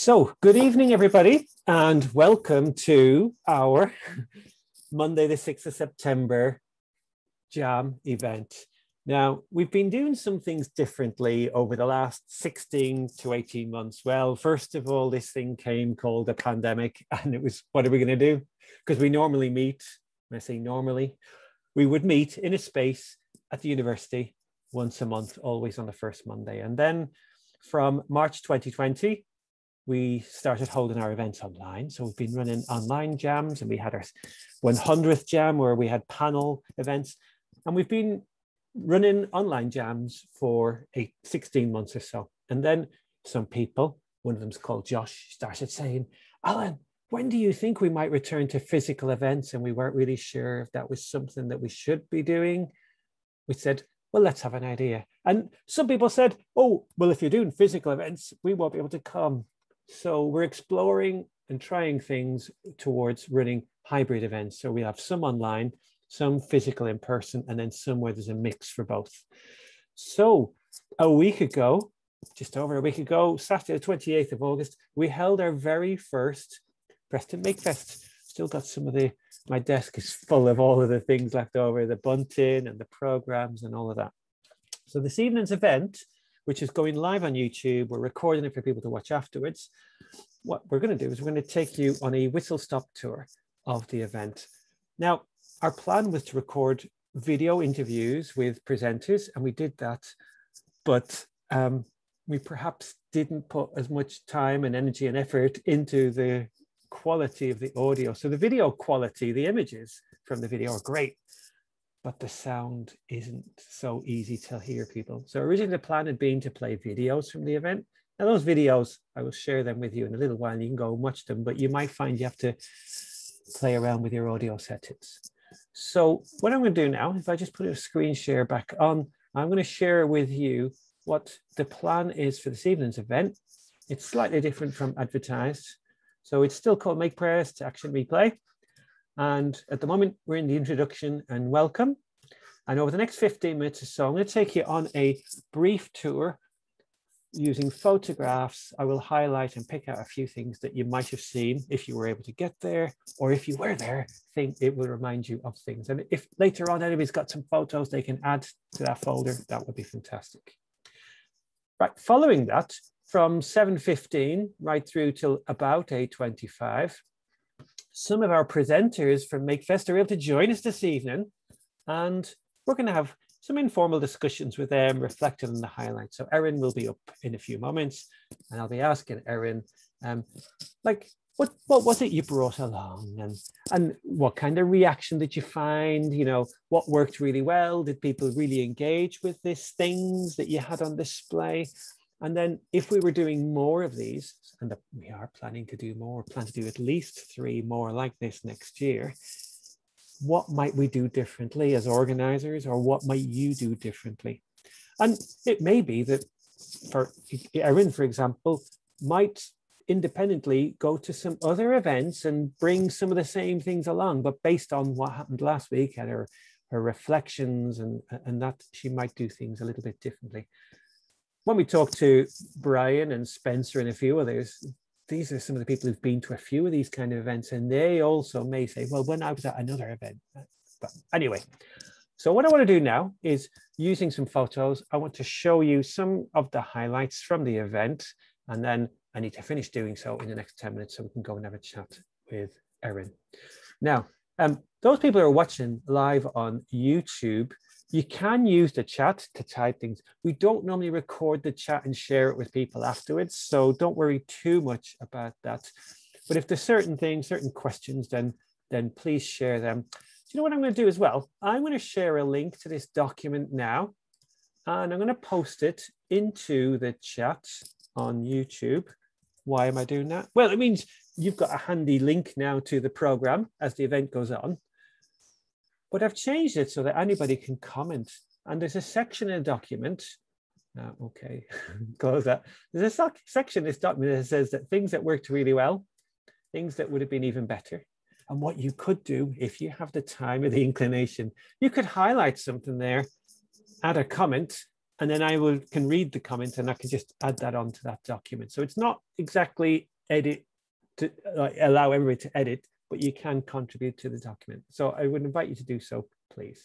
So, good evening, everybody, and welcome to our Monday, the 6th of September Jam event. Now, we've been doing some things differently over the last 16 to 18 months. Well, first of all, this thing came called a pandemic, and it was what are we going to do? Because we normally meet, when I say normally, we would meet in a space at the university once a month, always on the first Monday. And then from March 2020, we started holding our events online. So we've been running online jams and we had our 100th jam where we had panel events. And we've been running online jams for eight, 16 months or so. And then some people, one of them's called Josh, started saying, Alan, when do you think we might return to physical events? And we weren't really sure if that was something that we should be doing. We said, well, let's have an idea. And some people said, oh, well, if you're doing physical events, we won't be able to come. So we're exploring and trying things towards running hybrid events. So we have some online, some physical in person, and then some where there's a mix for both. So a week ago, just over a week ago, Saturday, the 28th of August, we held our very first Preston Make Fest. Still got some of the, my desk is full of all of the things left over, the bunting and the programs and all of that. So this evening's event which is going live on YouTube. We're recording it for people to watch afterwards. What we're going to do is we're going to take you on a whistle stop tour of the event. Now, our plan was to record video interviews with presenters, and we did that, but um, we perhaps didn't put as much time and energy and effort into the quality of the audio. So the video quality, the images from the video are great, but the sound isn't so easy to hear people. So originally the plan had been to play videos from the event. Now those videos, I will share them with you in a little while. You can go and watch them, but you might find you have to play around with your audio settings. So what I'm going to do now, if I just put a screen share back on, I'm going to share with you what the plan is for this evening's event. It's slightly different from advertised. So it's still called Make Prest Action Replay. And at the moment, we're in the introduction and welcome. And over the next 15 minutes or so, I'm going to take you on a brief tour using photographs. I will highlight and pick out a few things that you might have seen if you were able to get there, or if you were there, think it will remind you of things. And if later on anybody's got some photos they can add to that folder, that would be fantastic. Right, following that, from 7.15 right through till about 8.25, some of our presenters from MakeFest are able to join us this evening, and we're going to have some informal discussions with them, reflecting on the highlights. So Erin will be up in a few moments, and I'll be asking Erin, um, like, what what was it you brought along, and and what kind of reaction did you find? You know, what worked really well? Did people really engage with these things that you had on display? And then if we were doing more of these, and we are planning to do more, plan to do at least three more like this next year, what might we do differently as organizers or what might you do differently? And it may be that for Erin, for example, might independently go to some other events and bring some of the same things along, but based on what happened last week and her, her reflections and, and that she might do things a little bit differently when we talk to Brian and Spencer and a few others, these are some of the people who've been to a few of these kind of events, and they also may say, "Well, when I was at another event." But anyway, so what I want to do now is using some photos. I want to show you some of the highlights from the event, and then I need to finish doing so in the next ten minutes, so we can go and have a chat with Erin. Now, um, those people who are watching live on YouTube you can use the chat to type things. We don't normally record the chat and share it with people afterwards, so don't worry too much about that. But if there's certain things, certain questions, then, then please share them. Do you know what I'm going to do as well? I'm going to share a link to this document now, and I'm going to post it into the chat on YouTube. Why am I doing that? Well, it means you've got a handy link now to the program as the event goes on. But I've changed it so that anybody can comment. And there's a section in the document. Uh, okay, close that. There's a section in this document that says that things that worked really well, things that would have been even better. And what you could do if you have the time or the inclination, you could highlight something there, add a comment, and then I will can read the comment and I can just add that onto that document. So it's not exactly edit to uh, allow everybody to edit, but you can contribute to the document. So I would invite you to do so, please.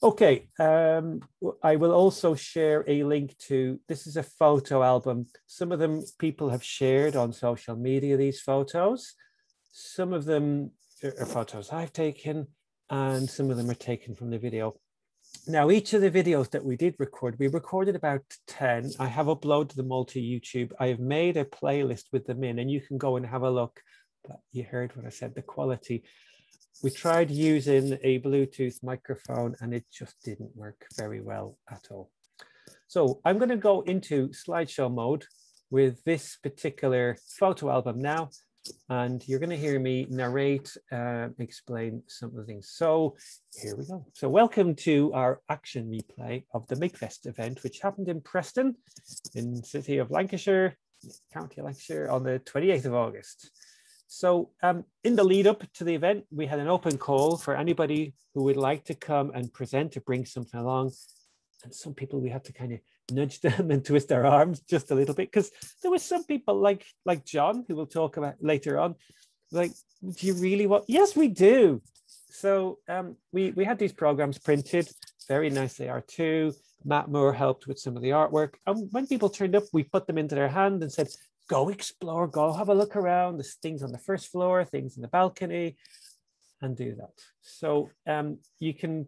Okay, um, I will also share a link to, this is a photo album. Some of them people have shared on social media, these photos. Some of them are photos I've taken and some of them are taken from the video. Now, each of the videos that we did record, we recorded about 10. I have uploaded them all to YouTube. I have made a playlist with them in and you can go and have a look. You heard what I said, the quality we tried using a Bluetooth microphone and it just didn't work very well at all. So I'm going to go into slideshow mode with this particular photo album now, and you're going to hear me narrate, uh, explain some of the things. So here we go. So welcome to our action replay of the MakeFest event, which happened in Preston in the city of Lancashire, County Lancashire on the 28th of August. So um, in the lead up to the event, we had an open call for anybody who would like to come and present to bring something along. And some people we had to kind of nudge them and twist their arms just a little bit because there were some people like like John, who we'll talk about later on, like, do you really want? Yes, we do. So um, we we had these programs printed, very nice they are too. Matt Moore helped with some of the artwork. And when people turned up, we put them into their hand and said, go explore, go have a look around. There's things on the first floor, things in the balcony, and do that. So um, you can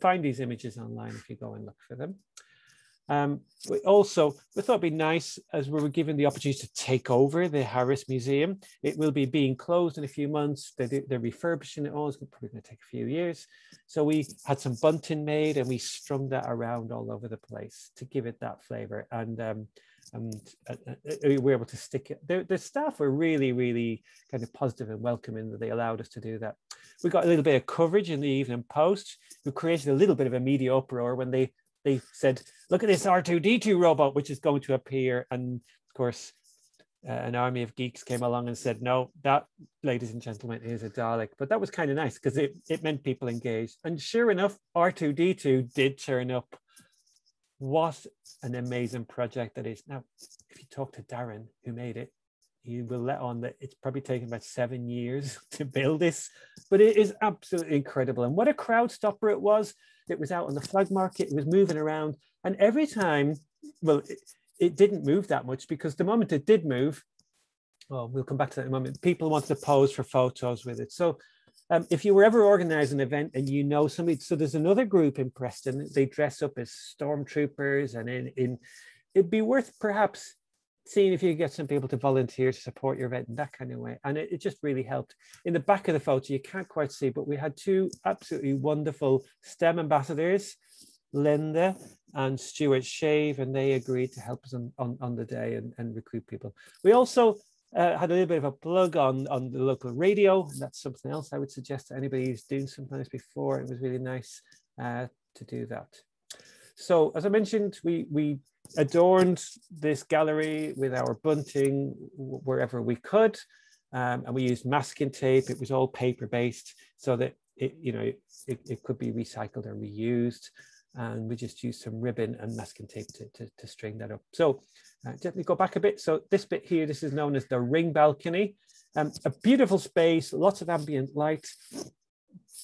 find these images online if you go and look for them. Um, we also, we thought it'd be nice as we were given the opportunity to take over the Harris Museum. It will be being closed in a few months. They're, they're refurbishing it all. It's probably going to take a few years. So we had some bunting made and we strung that around all over the place to give it that flavor. And um, and uh, uh, we were able to stick it. The, the, staff were really, really kind of positive and welcoming that they allowed us to do that. We got a little bit of coverage in the Evening Post, who created a little bit of a media uproar when they they said, "Look at this R2D2 robot, which is going to appear," and of course. Uh, an army of geeks came along and said, "No, that, ladies and gentlemen, is a Dalek." But that was kind of nice because it, it meant people engaged. And sure enough, R2D2 did turn up what an amazing project that is. Now, if you talk to Darren, who made it, he will let on that it's probably taken about seven years to build this, but it is absolutely incredible. And what a crowd stopper it was. It was out on the flag market, it was moving around. And every time, well, it, it didn't move that much because the moment it did move, well, we'll come back to that in a moment, people wanted to pose for photos with it. So um, if you were ever organizing an event and you know somebody, so there's another group in Preston, they dress up as stormtroopers and in, in it'd be worth perhaps seeing if you get some people to volunteer to support your event in that kind of way. And it, it, just really helped. In the back of the photo, you can't quite see, but we had two absolutely wonderful STEM ambassadors, Linda and Stuart Shave, and they agreed to help us on, on, on the day and, and recruit people. We also uh, had a little bit of a plug on, on the local radio. That's something else I would suggest to anybody who's doing something like before. It was really nice uh, to do that. So as I mentioned, we, we adorned this gallery with our bunting wherever we could. Um, and we used masking tape. It was all paper based so that it, you know, it, it could be recycled or reused. And we just used some ribbon and masking tape to, to, to string that up. So uh, me go back a bit. So this bit here, this is known as the ring balcony. Um, a beautiful space, lots of ambient light,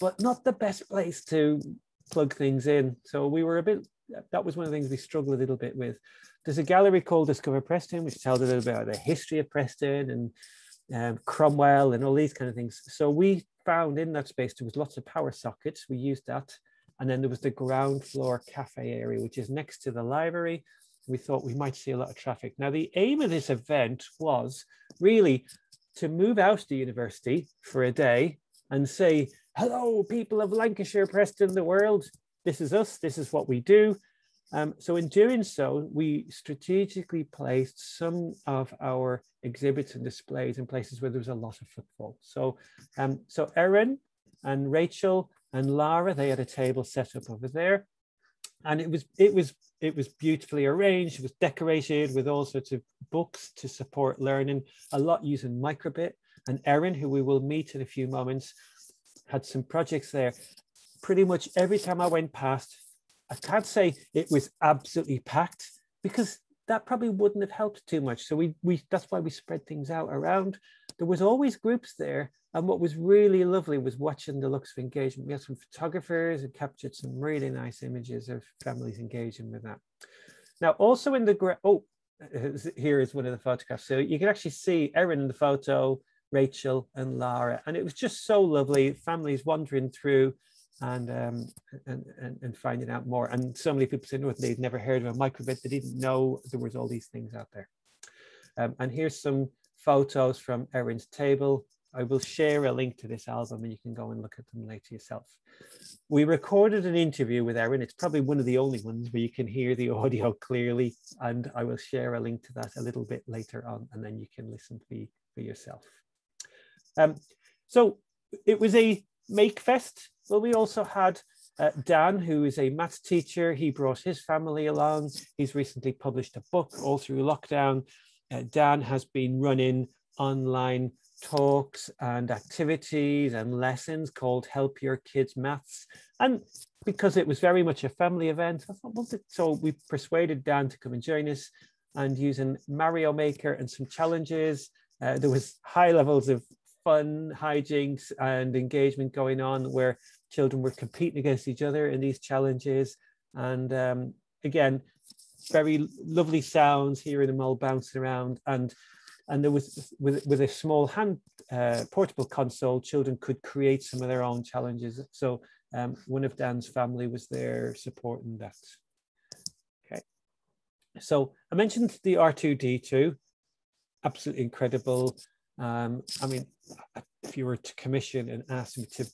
but not the best place to plug things in. So we were a bit, that was one of the things we struggled a little bit with. There's a gallery called Discover Preston, which tells a little bit about the history of Preston and um, Cromwell and all these kind of things. So we found in that space there was lots of power sockets. We used that. And then there was the ground floor cafe area, which is next to the library we thought we might see a lot of traffic. Now, the aim of this event was really to move out of the university for a day and say, hello, people of Lancashire, Preston, the world. This is us. This is what we do. Um, so in doing so, we strategically placed some of our exhibits and displays in places where there was a lot of footfall. So, um, so Erin and Rachel and Lara, they had a table set up over there and it was it was it was beautifully arranged it was decorated with all sorts of books to support learning a lot using microbit and erin who we will meet in a few moments had some projects there pretty much every time i went past I can't say it was absolutely packed because that probably wouldn't have helped too much. So we, we that's why we spread things out around. There was always groups there. And what was really lovely was watching the looks of engagement. We had some photographers who captured some really nice images of families engaging with that. Now, also in the, oh, here is one of the photographs. So you can actually see Erin in the photo, Rachel and Lara. And it was just so lovely, families wandering through and, um, and, and, and, finding out more. And so many people said, no, they'd never heard of a microbit. They didn't know there was all these things out there. Um, and here's some photos from Erin's table. I will share a link to this album and you can go and look at them later yourself. We recorded an interview with Erin. It's probably one of the only ones where you can hear the audio clearly. And I will share a link to that a little bit later on, and then you can listen to me for yourself. Um, so it was a Make Fest. Well, we also had uh, Dan, who is a maths teacher. He brought his family along. He's recently published a book all through lockdown. Uh, Dan has been running online talks and activities and lessons called Help Your Kids Maths. And because it was very much a family event, I thought, well, so we persuaded Dan to come and join us and using Mario Maker and some challenges. Uh, there was high levels of fun hijinks and engagement going on where children were competing against each other in these challenges. And um, again, very lovely sounds, hearing them all bouncing around. And and there was with, with a small hand uh, portable console, children could create some of their own challenges. So um, one of Dan's family was there supporting that. Okay, so I mentioned the R2D2, absolutely incredible. Um, I mean, if you were to commission and ask me to,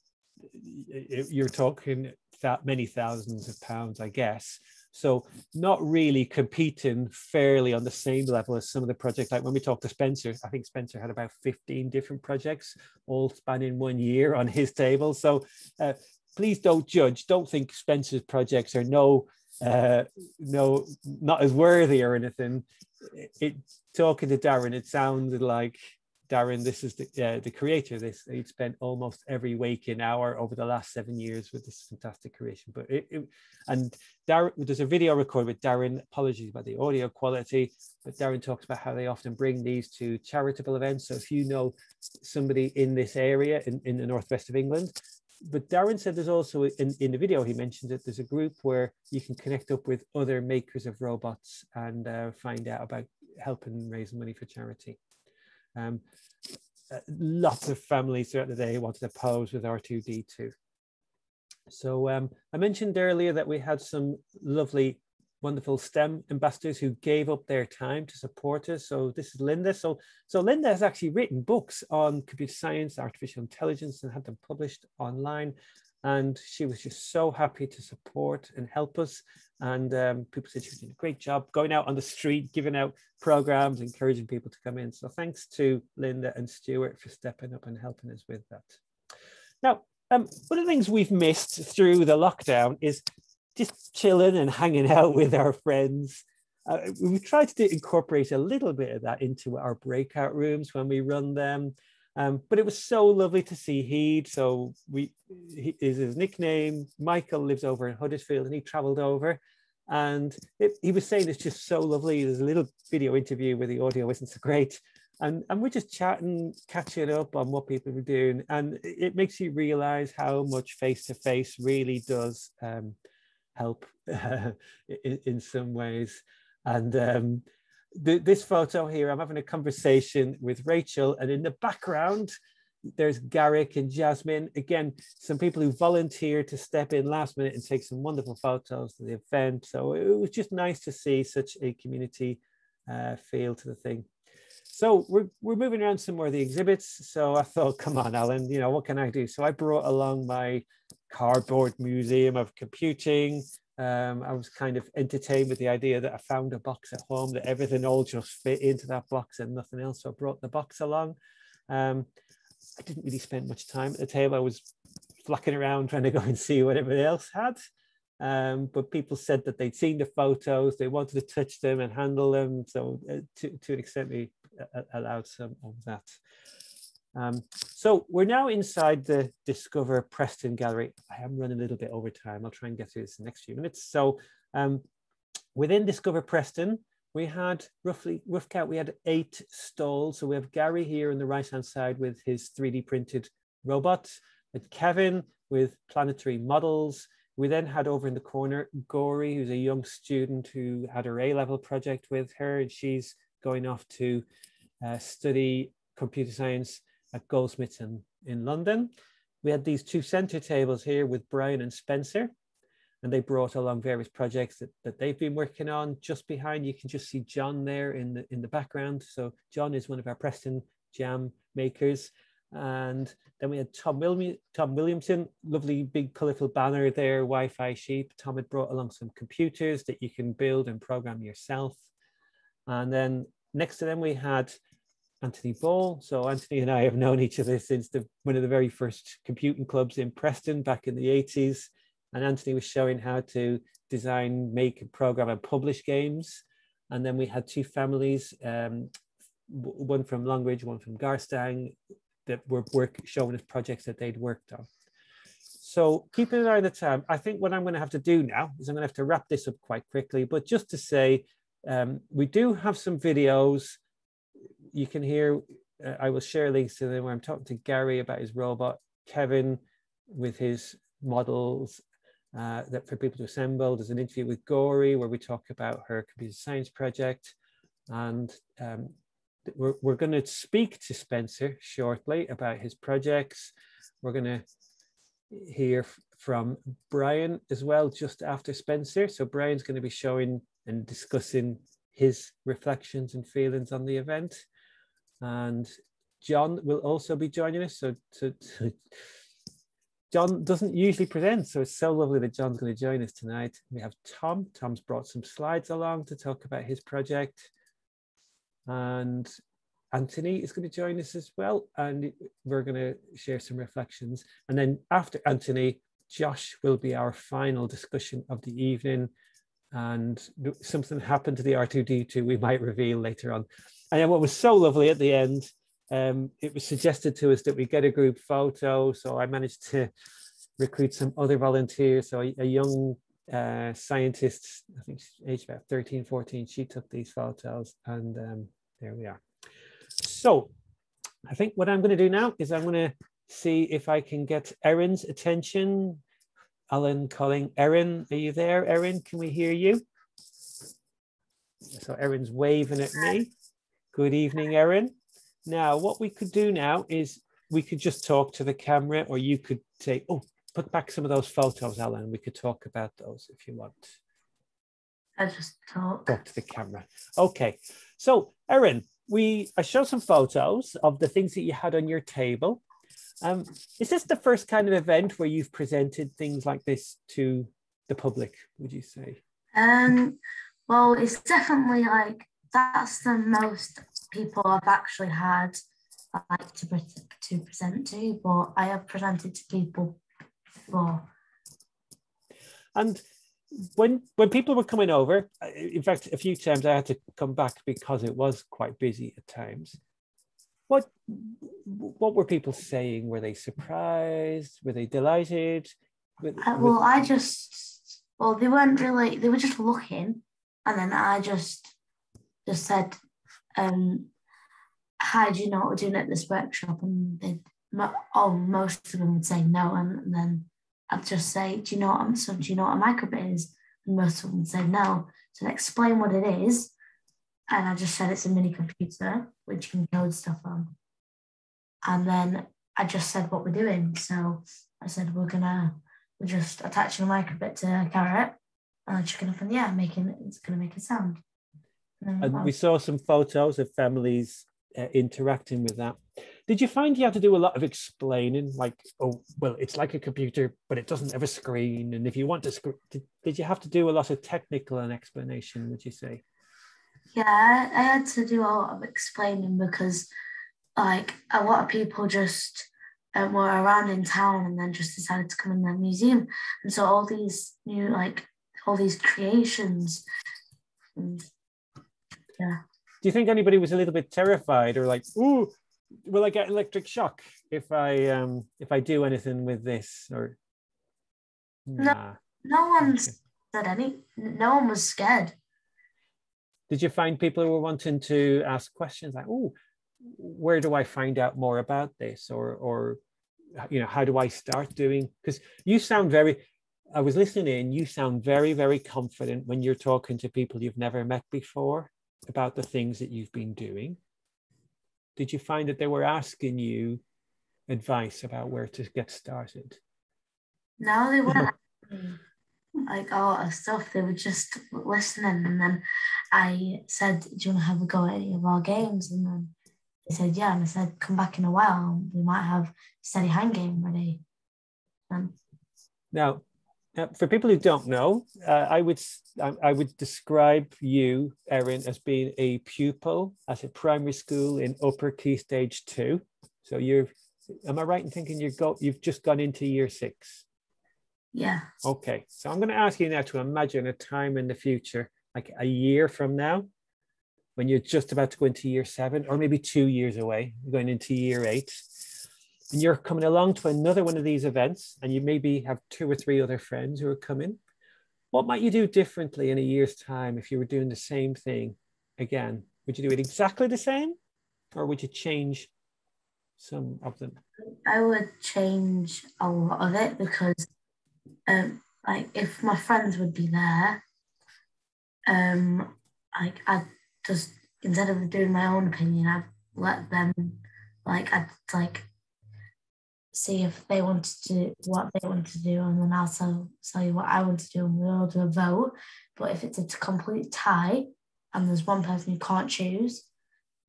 you're talking that many thousands of pounds, I guess. So not really competing fairly on the same level as some of the projects. Like when we talked to Spencer, I think Spencer had about 15 different projects all spanning one year on his table. So uh, please don't judge. Don't think Spencer's projects are no, uh, no, not as worthy or anything. It, it talking to Darren, it sounded like Darren, this is the, uh, the creator of this. He'd spent almost every waking hour over the last seven years with this fantastic creation. But it, it, and Darren, there's a video recorded with Darren. Apologies about the audio quality, but Darren talks about how they often bring these to charitable events. So if you know somebody in this area in, in the northwest of England, but Darren said there's also in, in the video he mentioned that there's a group where you can connect up with other makers of robots and uh, find out about helping raise money for charity. Um, uh, lots of families throughout the day wanted to pose with R2D2. So um, I mentioned earlier that we had some lovely, wonderful STEM ambassadors who gave up their time to support us. So this is Linda. So, so Linda has actually written books on computer science, artificial intelligence, and had them published online and she was just so happy to support and help us. And um, people said she was doing a great job going out on the street, giving out programs, encouraging people to come in. So thanks to Linda and Stuart for stepping up and helping us with that. Now, um, one of the things we've missed through the lockdown is just chilling and hanging out with our friends. Uh, we've tried to incorporate a little bit of that into our breakout rooms when we run them. Um, but it was so lovely to see Heed. So we he, is his nickname. Michael lives over in Huddersfield, and he travelled over. And it, he was saying it's just so lovely. There's a little video interview where the audio isn't so great, and and we're just chatting, catching up on what people are doing, and it makes you realise how much face to face really does um, help uh, in, in some ways. And um, the, this photo here, I'm having a conversation with Rachel, and in the background, there's Garrick and Jasmine. Again, some people who volunteered to step in last minute and take some wonderful photos of the event. So it was just nice to see such a community uh, feel to the thing. So we're, we're moving around some more of the exhibits. So I thought, come on, Alan, you know, what can I do? So I brought along my cardboard museum of computing, um, I was kind of entertained with the idea that I found a box at home that everything all just fit into that box and nothing else. So I brought the box along. Um, I didn't really spend much time at the table. I was flacking around trying to go and see what everybody else had. Um, but people said that they'd seen the photos, they wanted to touch them and handle them. So uh, to, to an extent, we uh, allowed some of that. Um, so we're now inside the Discover Preston Gallery. I am running a little bit over time. I'll try and get through this in the next few minutes. So um, within Discover Preston, we had roughly, rough count, we had eight stalls. So we have Gary here on the right-hand side with his 3D printed robot, and Kevin with planetary models. We then had over in the corner, Gory, who's a young student who had her A-level project with her, and she's going off to uh, study computer science at Goldsmiths in, in London. We had these two center tables here with Brian and Spencer, and they brought along various projects that, that they've been working on. Just behind, you can just see John there in the, in the background. So John is one of our Preston Jam makers. And then we had Tom, William, Tom Williamson, lovely big colorful banner there, Wi-Fi sheep. Tom had brought along some computers that you can build and program yourself. And then next to them, we had Anthony Ball. So Anthony and I have known each other since the, one of the very first computing clubs in Preston back in the 80s. And Anthony was showing how to design, make, program, and publish games. And then we had two families, um, one from Longridge, one from Garstang, that were work showing us projects that they'd worked on. So keeping an eye on the time, I think what I'm going to have to do now is I'm going to have to wrap this up quite quickly. But just to say, um, we do have some videos you can hear, uh, I will share links to them where I'm talking to Gary about his robot, Kevin with his models uh, that for people to assemble. There's an interview with Gory where we talk about her computer science project. And um, we're, we're going to speak to Spencer shortly about his projects. We're going to hear from Brian as well, just after Spencer. So Brian's going to be showing and discussing his reflections and feelings on the event and John will also be joining us. So, to, to, John doesn't usually present, so it's so lovely that John's going to join us tonight. We have Tom. Tom's brought some slides along to talk about his project. And Anthony is going to join us as well, and we're going to share some reflections. And then after Anthony, Josh will be our final discussion of the evening. And something happened to the R2D2 we might reveal later on. And then what was so lovely at the end, um, it was suggested to us that we get a group photo. So I managed to recruit some other volunteers. So a, a young uh, scientist, I think aged about 13, 14, she took these photos and um, there we are. So I think what I'm going to do now is I'm going to see if I can get Erin's attention. Alan calling Erin, are you there, Erin? Can we hear you? So Erin's waving at me. Good evening, Erin. Now, what we could do now is we could just talk to the camera, or you could say, oh, put back some of those photos, Alan. We could talk about those if you want. I just talk. Talk to the camera. Okay. So, Erin, we I showed some photos of the things that you had on your table. Um, is this the first kind of event where you've presented things like this to the public? Would you say? Um. Well, it's definitely like that's the most people I've actually had like to, to present to, but I have presented to people before. And when when people were coming over, in fact, a few times I had to come back because it was quite busy at times. What what were people saying? Were they surprised? Were they delighted? With, uh, well, I just well, they weren't really. They were just looking, and then I just just said, um, how do you know what we're doing at this workshop?" And they, oh, most of them would say no, and, then I'd just say, "Do you know what I'm? Do you know what a microbit is?" And most of them would say no. So I explain what it is, and I just said it's a mini computer which you can code stuff on. And then I just said what we're doing. So I said we're gonna we're just attaching a microbit to a carrot and chucking up in the air, making it's gonna make a sound. And we saw some photos of families uh, interacting with that. Did you find you had to do a lot of explaining, like, oh, well, it's like a computer, but it doesn't have a screen. And if you want to, sc- did, did you have to do a lot of technical and explanation, would you say? Yeah, I had to do a lot of explaining because, like, a lot of people just um, were around in town and then just decided to come in the museum. And so all these new, like, all these creations and yeah. Do you think anybody was a little bit terrified or like, ooh, will I get electric shock if I um if I do anything with this or nah. no, no okay. said any no one was scared. Did you find people who were wanting to ask questions like, oh, where do I find out more about this? Or or you know, how do I start doing? Because you sound very I was listening in, you sound very, very confident when you're talking to people you've never met before about the things that you've been doing did you find that they were asking you advice about where to get started? No, they weren't like a lot of stuff. They were just listening, and then I said, "Do you want to have a go at any of our games?" And then they said, "Yeah." And I said, "Come back in a while. We might have steady hand game ready." And now, uh, for people who don't know, uh, I would I would describe you, Erin, as being a pupil at a primary school in upper key stage two. So you're, am I right in thinking you're go you've just gone into year six? Yeah. Okay, so I'm going to ask you now to imagine a time in the future, like a year from now, when you're just about to go into year seven, or maybe two years away, going into year eight and you're coming along to another one of these events and you maybe have two or three other friends who are coming. What might you do differently in a year's time if you were doing the same thing again? Would you do it exactly the same or would you change some of them? I would change a lot of it because um like if my friends would be there um like i'd just instead of doing my own opinion i'd let them like i'd like see if they want to do what they want to do, and then I'll tell, tell you what I want to do, and we'll do a vote. But if it's a complete tie and there's one person who can't choose,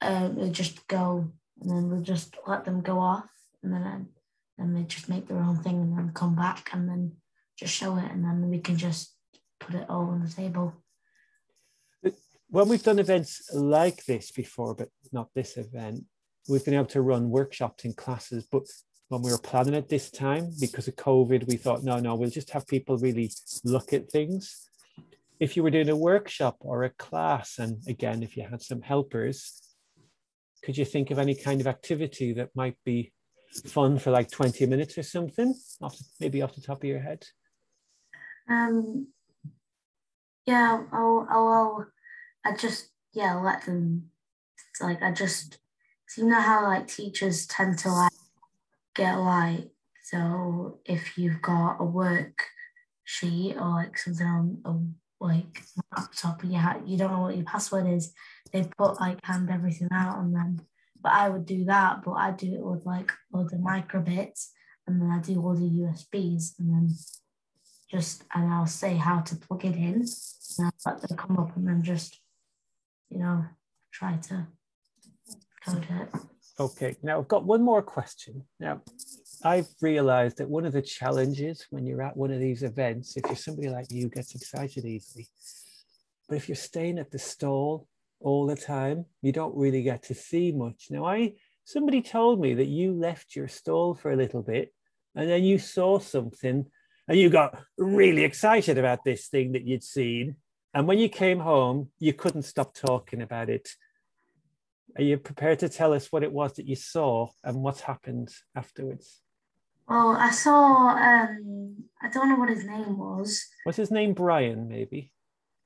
um, we'll just go, and then we'll just let them go off, and then then they just make their own thing, and then come back, and then just show it, and then we can just put it all on the table. When we've done events like this before, but not this event, we've been able to run workshops in classes, but when we were planning it this time because of COVID, we thought, no, no, we'll just have people really look at things. If you were doing a workshop or a class, and again, if you had some helpers, could you think of any kind of activity that might be fun for like 20 minutes or something? Off maybe off the top of your head? Um, yeah, I'll, I'll, I'll I just, yeah, let them, like, I just, so you know how like teachers tend to like get like so if you've got a work sheet or like something on a like laptop and you ha- you don't know what your password is, they put like hand everything out and then but I would do that, but I do it with like all the microbits and then I do all the USBs and then just and I'll say how to plug it in and I'll let them come up and then just you know try to code it. Okay, now I've got one more question. Now, I've realized that one of the challenges when you're at one of these events, if you're somebody like you, gets excited easily. But if you're staying at the stall all the time, you don't really get to see much. Now, I somebody told me that you left your stall for a little bit and then you saw something and you got really excited about this thing that you'd seen. And when you came home, you couldn't stop talking about it. Are you prepared to tell us what it was that you saw and what happened afterwards? Well, I saw, um, I don't know what his name was. Was his name Brian, maybe?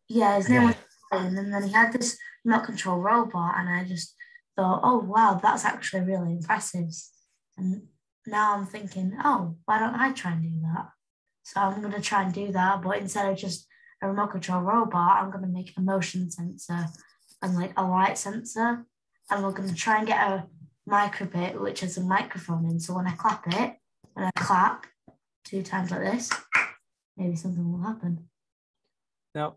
Yeah, his name yeah. was Brian. And then he had this remote control robot, and I just thought, oh, wow, that's actually really impressive. And now I'm thinking, oh, why don't I try and do that? So I'm going to try and do that. But instead of just a remote control robot, I'm going to make a motion sensor and like a light sensor and we're going to try and get a microbit which has a microphone in. So when I clap it, and I clap two times like this, maybe something will happen. Now,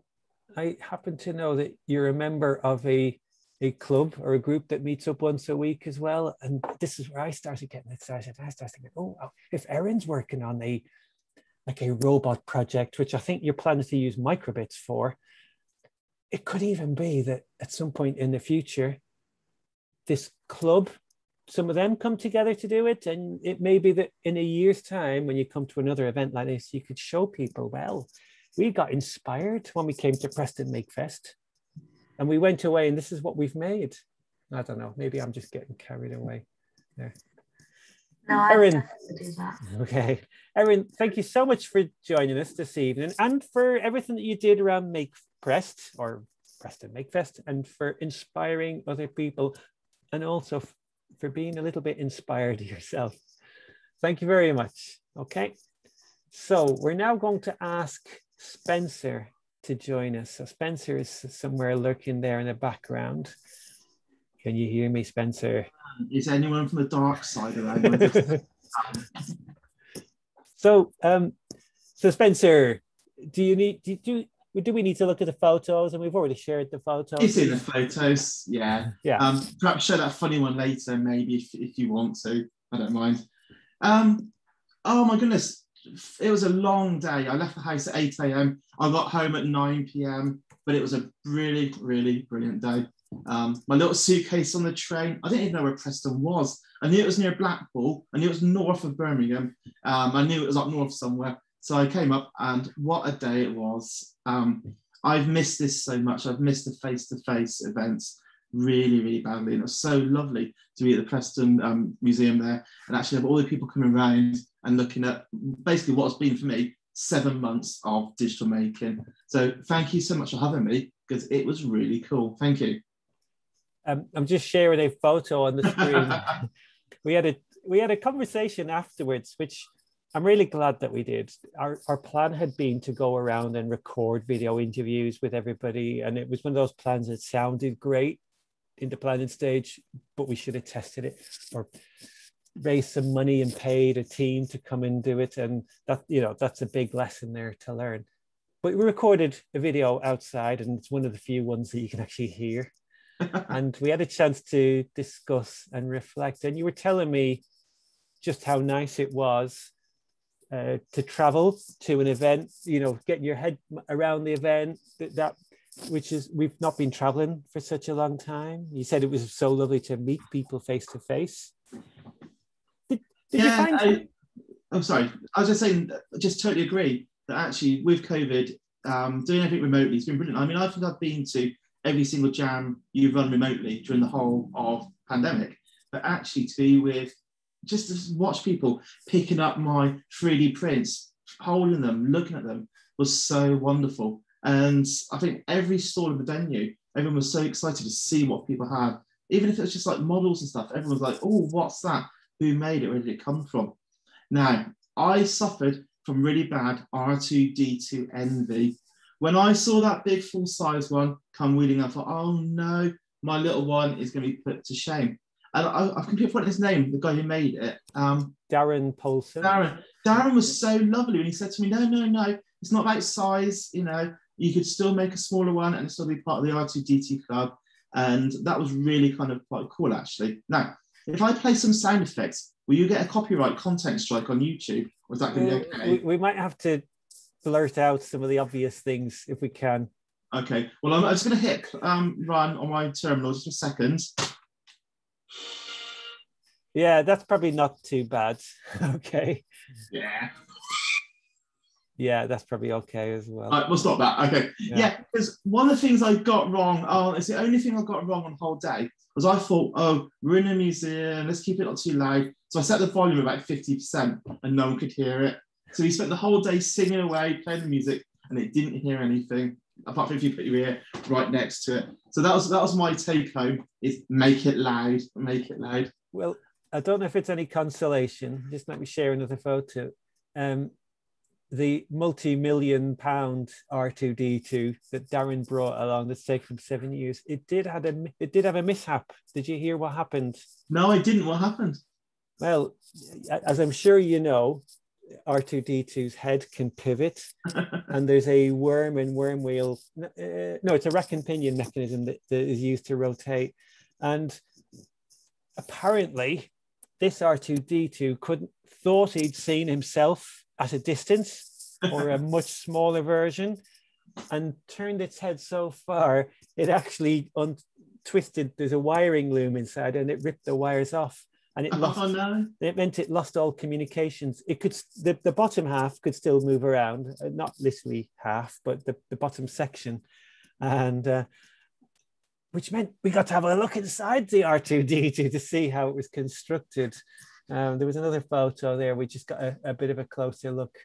I happen to know that you're a member of a a club or a group that meets up once a week as well. And this is where I started getting excited. I started thinking, oh, if Erin's working on a like a robot project, which I think you're planning to use microbits for, it could even be that at some point in the future, this club some of them come together to do it and it may be that in a year's time when you come to another event like this you could show people well we got inspired when we came to preston make fest and we went away and this is what we've made i don't know maybe i'm just getting carried away there. No, Erin. definitely do that. Okay. Erin, thank you so much for joining us this evening and for everything that you did around Make Prest or Preston Make Fest and for inspiring other people and also for being a little bit inspired yourself. Thank you very much. Okay. So we're now going to ask Spencer to join us. So Spencer is somewhere lurking there in the background. Can you hear me, Spencer? Is anyone from the dark side around? so, um, so Spencer, do you need do, do do we need to look at the photos? And we've already shared the photos. you see the photos, yeah. Yeah. Um, perhaps show that funny one later, maybe if, if you want to. I don't mind. Um, oh my goodness, it was a long day. I left the house at 8 a.m. I got home at 9 p.m. But it was a really, really brilliant day. Um, my little suitcase on the train. I didn't even know where Preston was. I knew it was near Blackpool. I knew it was north of Birmingham. Um, I knew it was up north somewhere. So I came up, and what a day it was. Um, I've missed this so much. I've missed the face-to-face events really, really badly. And it was so lovely to be at the Preston um, Museum there and actually have all the people coming around and looking at basically what's been for me seven months of digital making. So thank you so much for having me because it was really cool. Thank you. Um, I'm just sharing a photo on the screen. we had a we had a conversation afterwards, which I'm really glad that we did. Our our plan had been to go around and record video interviews with everybody, and it was one of those plans that sounded great in the planning stage, but we should have tested it or raised some money and paid a team to come and do it. And that, you know, that's a big lesson there to learn. But we recorded a video outside, and it's one of the few ones that you can actually hear. and we had a chance to discuss and reflect. And you were telling me just how nice it was uh, to travel to an event, you know, getting your head around the event, that, that which is we've not been traveling for such a long time. You said it was so lovely to meet people face to face. Did, did you yeah, find I, I'm sorry. I was just saying, I just totally agree that actually with COVID, um, doing everything remotely has been brilliant. I mean, I think I've been to every single jam you've run remotely during the whole of pandemic, but actually to be with just to watch people picking up my 3D prints, holding them, looking at them was so wonderful. And I think every stall in the venue, everyone was so excited to see what people had. Even if it was just like models and stuff, everyone was like, oh, what's that? Who made it? Where did it come from? Now, I suffered from really bad R2D2 envy. When I saw that big full size one come wheeling, I thought, oh no, my little one is going to be put to shame. And I, I can forget his name, the guy who made it. Um, Darren Paulson? Darren. Darren was so lovely when he said to me, no, no, no, it's not about size. You know, you could still make a smaller one and still be part of the R2D2 club. And that was really kind of quite cool, actually. Now, if I play some sound effects, will you get a copyright content strike on YouTube? Or is that going to be okay? we, we might have to blurt out some of the obvious things if we can. Okay. Well, I'm, I'm just going to hit um, run on my terminal just for a second. Yeah, that's probably not too bad. okay. Yeah. Yeah, that's probably okay as well. All right, we'll stop that. Okay. Yeah, because one of the things I got wrong, oh, it's the only thing I got wrong on the whole day, was I thought, oh, we're in a museum, let's keep it not too loud. So I set the volume about 50% and no one could hear it. So we spent the whole day singing away, playing the music, and it didn't hear anything, apart from if you put your ear right next to it. So that was that was my take home is make it loud, make it loud. Well, I don't know if it's any consolation. Just let me share another photo. Um, the multi-million pound R2D2 that Darren brought along that's taken seven years, it did had a it did have a mishap. Did you hear what happened? No, I didn't. What happened? Well, as I'm sure you know, R2D2's head can pivot, and there's a worm and worm wheel. Uh, no, it's a rack and pinion mechanism that, that is used to rotate. And apparently, this R2D2 couldn't thought he'd seen himself at a distance or a much smaller version and turned its head so far it actually untwisted there's a wiring loom inside and it ripped the wires off and it lost Oh no. it meant it lost all communications it could the, the bottom half could still move around uh, not literally half but the, the bottom section and uh, which meant we got to have a look inside the R2D2 to see how it was constructed. Um, there was another photo there. We just got a, a bit of a closer look,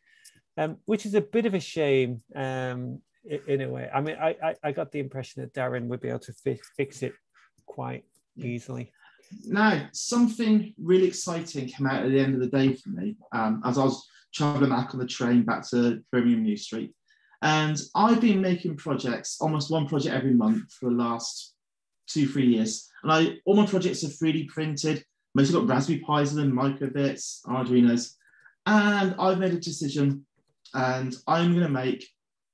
um, which is a bit of a shame um, in, in, a way. I mean, I, I, I, got the impression that Darren would be able to fi fix it quite easily. Now, something really exciting came out at the end of the day for me um, as I was traveling back on the train back to Birmingham New Street. And I've been making projects, almost one project every month for the last two, three years. And I all my projects are 3D printed. Mostly got Raspberry Pis and microbits, Arduinos. And I've made a decision and I'm going to make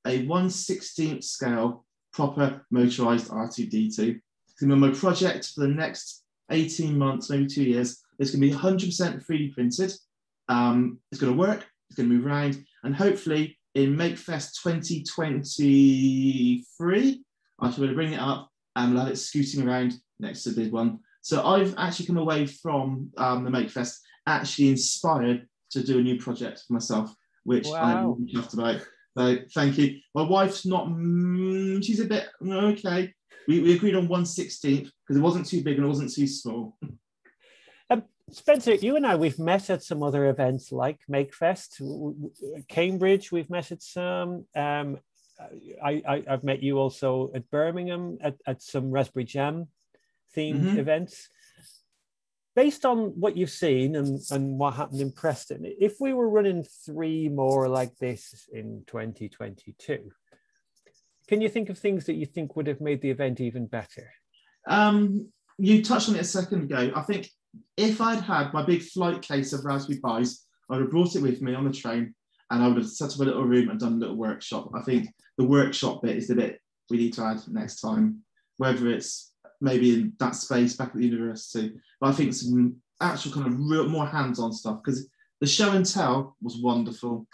a 1 16th scale proper motorized R2D2. So my project for the next 18 months, maybe two years, it's going to be 100% 3D printed. Um, it's going to work, it's going to move around, and hopefully in MakeFest 2023, I should be able to bring it up and we'll have it scooting around next to the big one. So I've actually come away from um, the MakeFest actually inspired to do a new project for myself, which wow. I'm chuffed about. So thank you. My wife's not, mm, she's a bit, okay. We, we agreed on 116th because it wasn't too big and it wasn't too small. Um, Spencer, you and I, we've met at some other events like MakeFest, Cambridge, we've met at some. Um, I, I, have met you also at Birmingham at, at some Raspberry Jam themed mm-hmm. events. Based on what you've seen and, and what happened in Preston, if we were running three more like this in 2022, can you think of things that you think would have made the event even better? Um, you touched on it a second ago. I think if I'd had my big flight case of Raspberry Pis, I would have brought it with me on the train and I would have set up a little room and done a little workshop. I think the workshop bit is the bit we need to add next time, whether it's maybe in that space back at the university. But I think some actual kind of real more hands-on stuff because the show and tell was wonderful.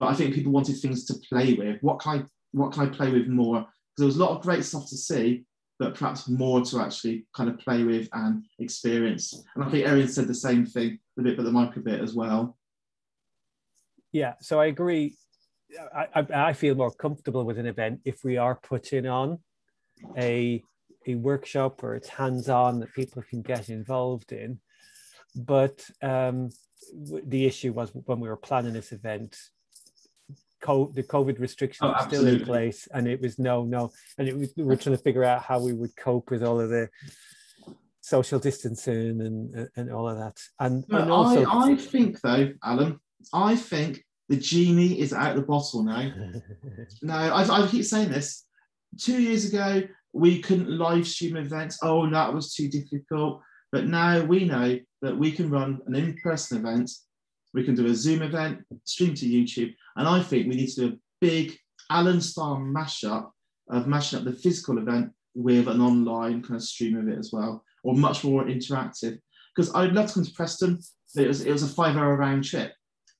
But I think people wanted things to play with. What can I what can I play with more? Because there was a lot of great stuff to see, but perhaps more to actually kind of play with and experience. And I think Erin said the same thing a bit but the microbit as well. Yeah, so I agree. I, I, I feel more comfortable with an event if we are putting on a a workshop or it's hands-on that people can get involved in. But um, the issue was when we were planning this event, the COVID restrictions oh, were still in place, and it was no, no, and it was, we were trying to figure out how we would cope with all of the social distancing and and all of that. And, and also, I, I think though, Alan, I think the genie is out of the bottle now. no, I, I keep saying this. Two years ago, we couldn't live stream events. Oh, that was too difficult. But now we know that we can run an in person event, we can do a Zoom event, stream to YouTube. And I think we need to do a big Alan style mashup of mashing up the physical event with an online kind of stream of it as well, or much more interactive. Because I'd love to come to Preston. It was, it was a five hour round trip.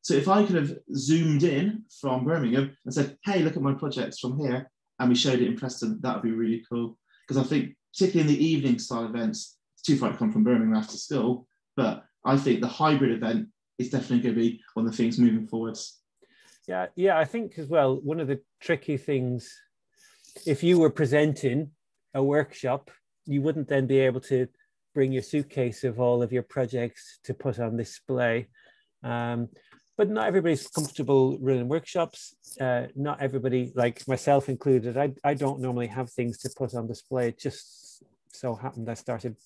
So if I could have zoomed in from Birmingham and said, hey, look at my projects from here, and we showed it in Preston, that would be really cool. Because I think, particularly in the evening style events, it's too far to come from Birmingham after school, but I think the hybrid event is definitely going to be one of the things moving forwards. Yeah, yeah, I think as well, one of the tricky things, if you were presenting a workshop, you wouldn't then be able to bring your suitcase of all of your projects to put on display. Um, but not everybody's comfortable running workshops. Uh, not everybody, like myself included, I, I don't normally have things to put on display. It just so happened I started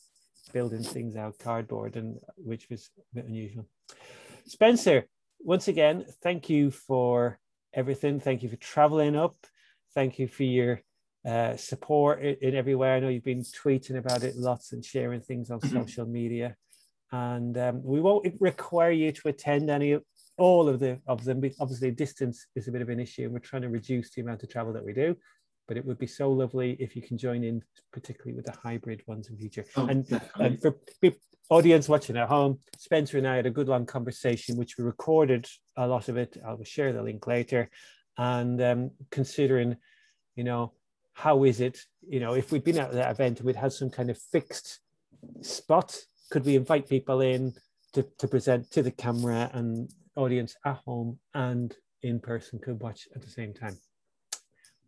building things out cardboard, and which was a bit unusual. Spencer, once again, thank you for everything. Thank you for traveling up. Thank you for your uh, support in, in everywhere. I know you've been tweeting about it lots and sharing things on mm-hmm. social media. And um, we won't require you to attend any all of the of them. Obviously, distance is a bit of an issue, and we're trying to reduce the amount of travel that we do. But it would be so lovely if you can join in, particularly with the hybrid ones in future. Oh, and, and for audience watching at home, Spencer and I had a good long conversation, which we recorded a lot of it. I'll share the link later. And um, considering, you know, how is it, you know, if we'd been at that event and we'd had some kind of fixed spot, could we invite people in to, to present to the camera and audience at home and in person could watch at the same time.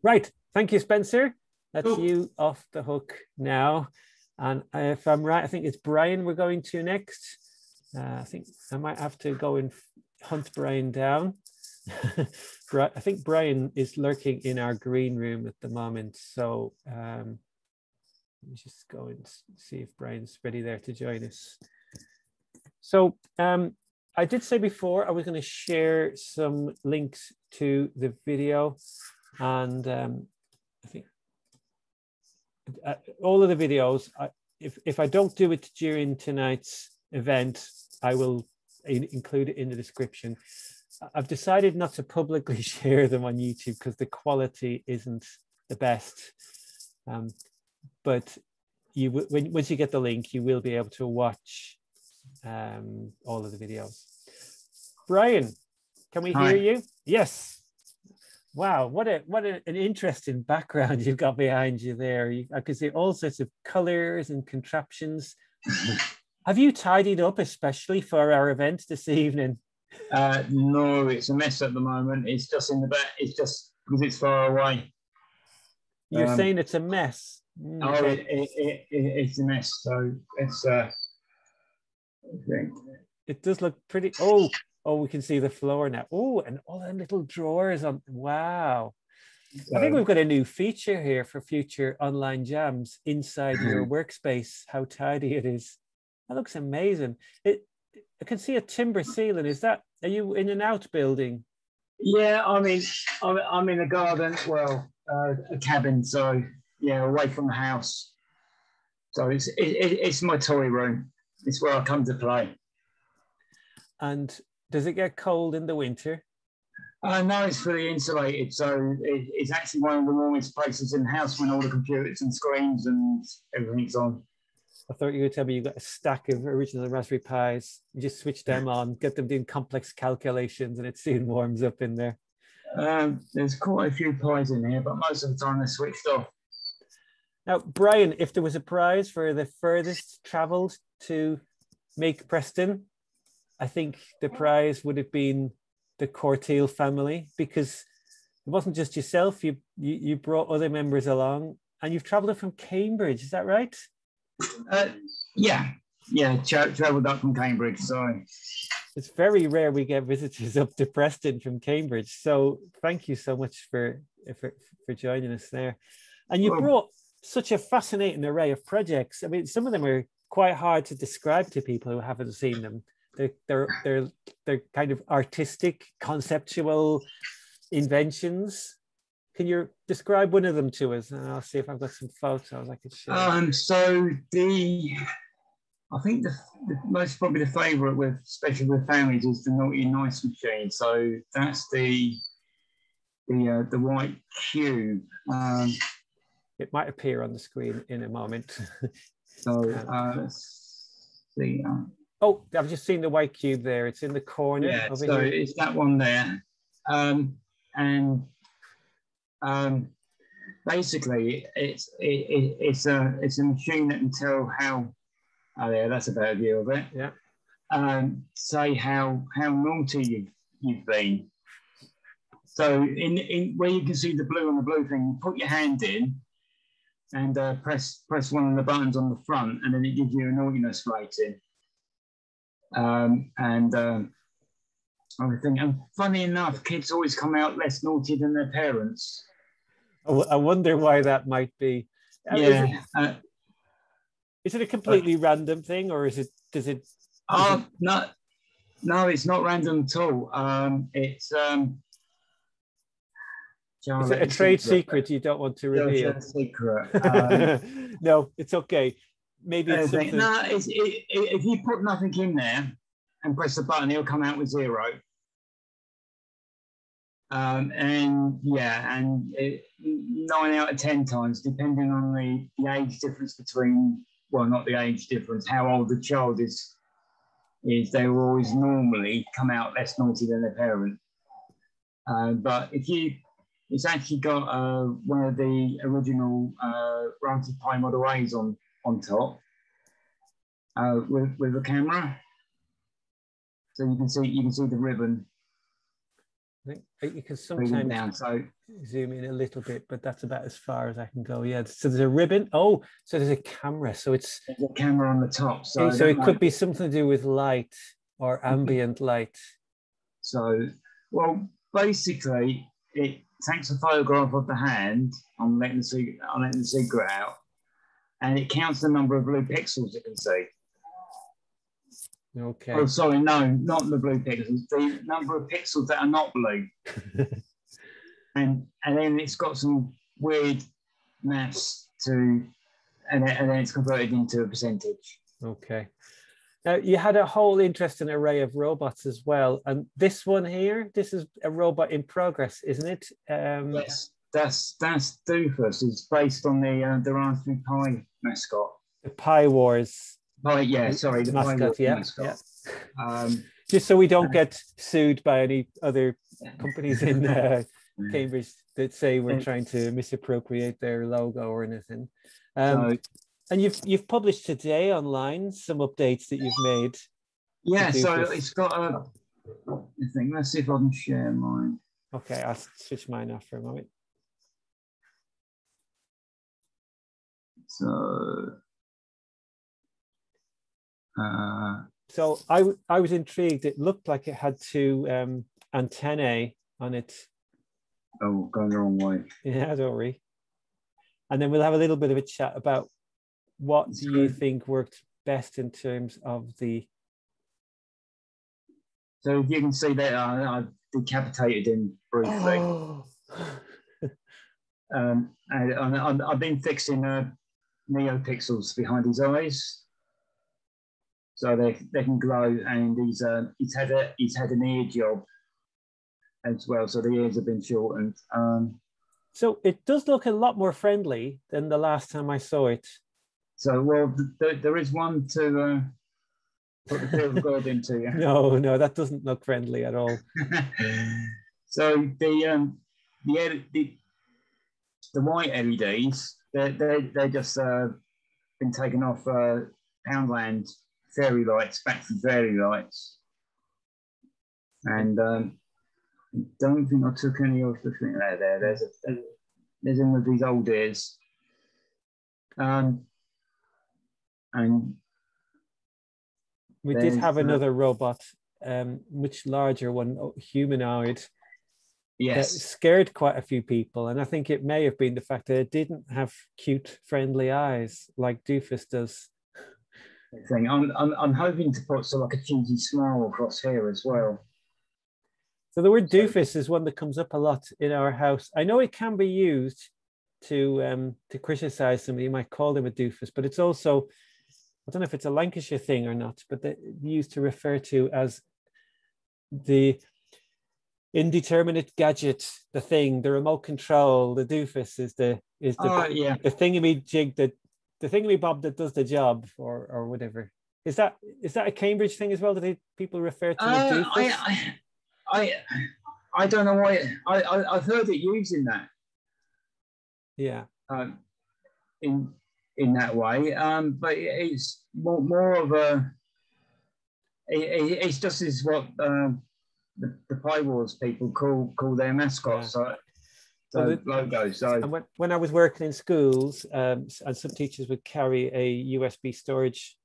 Right. Thank you, Spencer. that's Cool. you off the hook now. And if I'm right, I think it's Brian we're going to next. Uh, I think I might have to go and hunt Brian down. I think Brian is lurking in our green room at the moment. So um, let me just go and see if Brian's ready there to join us. So um, I did say before I was going to share some links to the video, and um, I think uh, all of the videos. I, if if I don't do it during tonight's event, I will in- include it in the description. I've decided not to publicly share them on YouTube because the quality isn't the best. Um, but you when once you get the link, you will be able to watch um, all of the videos. Brian, can we Hi. hear you? Yes. Wow, what a what a, an interesting background you've got behind you there. You, I can see all sorts of colors and contraptions. Have you tidied up especially for our event this evening? Uh, no, it's a mess at the moment. It's just in the back. It's just because it's far away. You're Um, saying it's a mess. Mm, Oh, it, it, it, it- it's a mess. So it's. Uh, I think- It does look pretty. Oh, oh, we can see the floor now. Oh, and all the little drawers on. Wow. I think we've got a new feature here for future online jams inside your workspace. How tidy it is. That looks amazing. It. I can see a timber ceiling. Is that? Are you in an outbuilding? Yeah, I mean, I'm, I'm in a garden. Well, uh, a cabin. So yeah, away from the house. So it's it, it, it's my toy room. It's where I come to play. And does it get cold in the winter? Uh, no, it's fully insulated, so it, it's actually one of the warmest places in the house when all the computers and screens and everything's on. I thought you would tell me you got a stack of original Raspberry Pis. You just switch them on, get them doing complex calculations, and it soon warms up in there. Um, there's quite a few Pis in here, but most of the time they're switched off. Now, Brian, if there was a prize for the furthest travelled to make Preston, I think the prize would have been the Corteil family because it wasn't just yourself. You you, you brought other members along, and you've travelled from Cambridge. Is that right? Uh, yeah, yeah, tra- travelled up from Cambridge, so It's very rare we get visitors up to Preston from Cambridge. So thank you so much for for, for joining us there. And you Well- brought such a fascinating array of projects. I mean, some of them are quite hard to describe to people who haven't seen them. They're they're they're, they're kind of artistic, conceptual inventions. Can you describe one of them to us? And I'll see if I've got some photos I could share. Um, so the, I think the, the most probably the favourite with, especially with families, is the naughty nice machine. So that's the, the uh, the white cube. Um, it might appear on the screen in a moment. so uh, let's see. Uh, oh, I've just seen the white cube there. It's in the corner yeah, so here. it's that one there, um, and um, basically it's it, it, it's a it's a machine that can tell how. Oh yeah, that's a better view of it. Yeah. Um, say how how naughty you've you've been. So in in where you can see the blue on the blue thing, put your hand in, and uh, press press one of the buttons on the front, and then it gives you a naughtiness rating. Um, and um, I think, and funny enough, kids always come out less naughty than their parents. I wonder why that might be. Uh, is Yeah. it- Uh, Is it a completely random thing, or is it? Does it? oh, no, no, it's not random at all. Um, it's um, Shall I Is it a trade secret? secret you don't want to Yeah, reveal? it's a secret. Um, no, it's okay. Maybe it's something. No, it's, it, it, if you put nothing in there and press the button, it'll come out with zero. Um, and yeah, and it, nine out of ten times, depending on the, the age difference between, well, not the age difference, how old the child is, is they will always normally come out less naughty than their parent. Uh, but if you, it's actually got uh, one of the original uh, Raspberry Pi Model A's on on top uh, with with a camera, so you can see you can see the ribbon. I think you can sometimes down. So zoom in a little bit, but that's about as far as I can go. Yeah. So there's a ribbon. Oh, so there's a camera. So it's there's a camera on the top. So, so don't it know- could be something to do with light or ambient light. So, well, basically, it takes a photograph of the hand. I'm letting the secret, I'm letting the secret out, and it counts the number of blue pixels it can see. Okay. Oh, sorry, no, not the blue pixels. The number of pixels that are not blue, and and then it's got some weird maths to, and then, and then it's converted into a percentage. Okay. Now you had a whole interesting array of robots as well, and this one here, this is a robot in progress, isn't it? Um, Yes, that's that's Doofus. It's based on the uh, the Raspberry Pi mascot. The Pi Wars Oh yeah, sorry, the mascot. Wars Yeah, mascot. yeah. Um, Just so we don't get sued by any other companies in uh, Cambridge that say we're trying to misappropriate their logo or anything. Um, so, and you've you've published today online some updates that you've made. yeah, so it's got a I think. Let's see if I can share mine. Okay, I'll switch mine off for a moment. So, uh, So I I was intrigued. It looked like it had two um, antennae on it. oh, going the wrong way. Yeah, don't worry. And then we'll have a little bit of a chat about what That's do you think worked best in terms of the. So you can see that I, I decapitated him briefly. Oh. Um, and, and I've been fixing uh, neopixels behind his eyes, so they, they can glow. And he's uh, he's had a he's had an ear job as well, so the ears have been shortened. Um, So it does look a lot more friendly than the last time I saw it. so well, th- th- there is one to uh, put the fear of God into. Yeah. No, no, that doesn't look friendly at all. so the um the the, the white LEDs they they they just uh, been taken off uh, Poundland fairy lights back to fairy lights, and um, I don't think I took any of the thing there. There, there's a there's one of these old ears, um, and We did have another robot, um, much larger one, oh, humanoid, that yes, scared quite a few people. And I think it may have been the fact that it didn't have cute, friendly eyes like Doofus does. thing. I'm, I'm I'm hoping to put sort of like a cheesy smile across here as well. So the word So- doofus is one that comes up a lot in our house. I know it can be used to um, to criticize somebody. You might call them a doofus, but it's also I don't know if it's a Lancashire thing or not, but they used to refer to as the indeterminate gadget, the thing, the remote control, the doofus is the is the Oh yeah, the thingamy jig that the thingamy bob that does the job or or whatever. Is that is that a Cambridge thing as well? Do they people refer to Uh, doofus? I, I, I, I don't know why. I, I, I've heard it used in that, yeah. um, in in that way. Um, but it's more, more of a. It, it- it's just as what um, the, the Pi Wars people call call their mascot. Yeah. So, so the- logo. So And when, when I was working in schools, um, and some teachers would carry a USB storage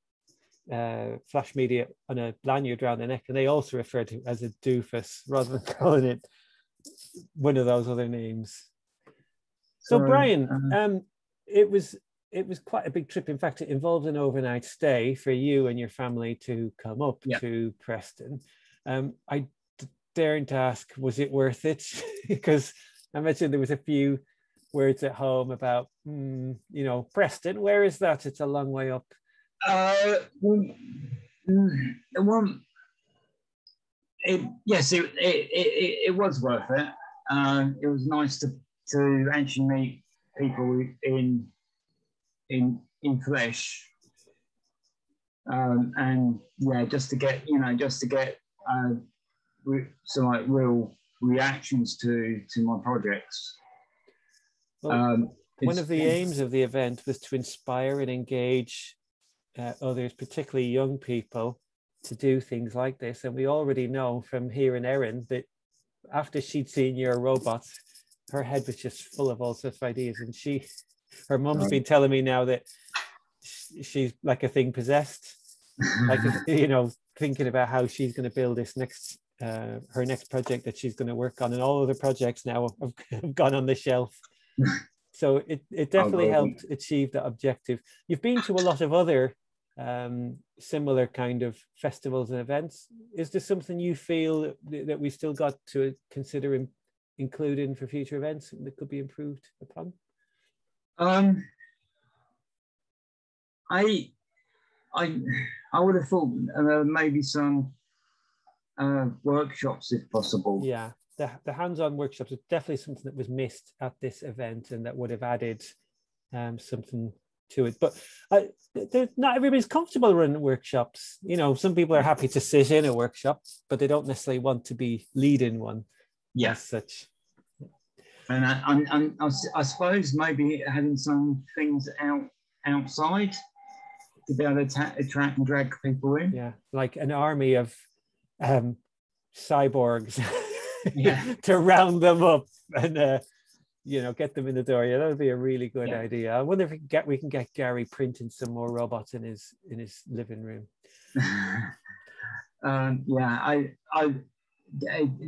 uh, flash media on a lanyard around their neck, and they also referred to it as a doofus rather than calling it one of those other names. So, so, Brian, uh, um, it was it was quite a big trip. In fact, it involved an overnight stay for you and your family to come up Yeah. to Preston. Um, I d- daren't ask, was it worth it? because I mentioned there was a few words at home about, hmm, you know, Preston. Where is that? It's a long way up. Uh, well, mm, one, it, yes, it, it, it, it was worth it. Um, it was nice to, to actually meet people in in in flesh, um, and yeah, just to get you know, just to get uh, some like real reactions to to my projects. Well, Um, One of the aims of the event was to inspire and engage uh, others, particularly young people, to do things like this. And we already know from here in Erin that after she'd seen your robots, her head was just full of all sorts of ideas. And she, her mum's Right. been telling me now that she's like a thing possessed, like you know, thinking about how she's going to build this next, uh, her next project that she's going to work on, and all other projects now have, have gone on the shelf. So it, it definitely helped achieve that objective. You've been to a lot of other um, similar kind of festivals and events. Is there something you feel that, that we still got to consider in, including for future events that could be improved upon? Um, I, I, I would have thought uh, maybe some uh, workshops if possible. Yeah, the, the hands-on workshops is definitely something that was missed at this event and that would have added um, something to it. But uh, not everybody's comfortable running workshops. You know, some people are happy to sit in a workshop, but they don't necessarily want to be leading one Yes, as such. and I, and, and I, I suppose maybe having some things out outside to be able to attract and drag people in. Yeah, like an army of um, cyborgs Yeah. to round them up and uh, you know get them in the door. Yeah, that would be a really good Yeah. idea. I wonder if we can get we can get Gary printing some more robots in his in his living room. um, yeah, I, I,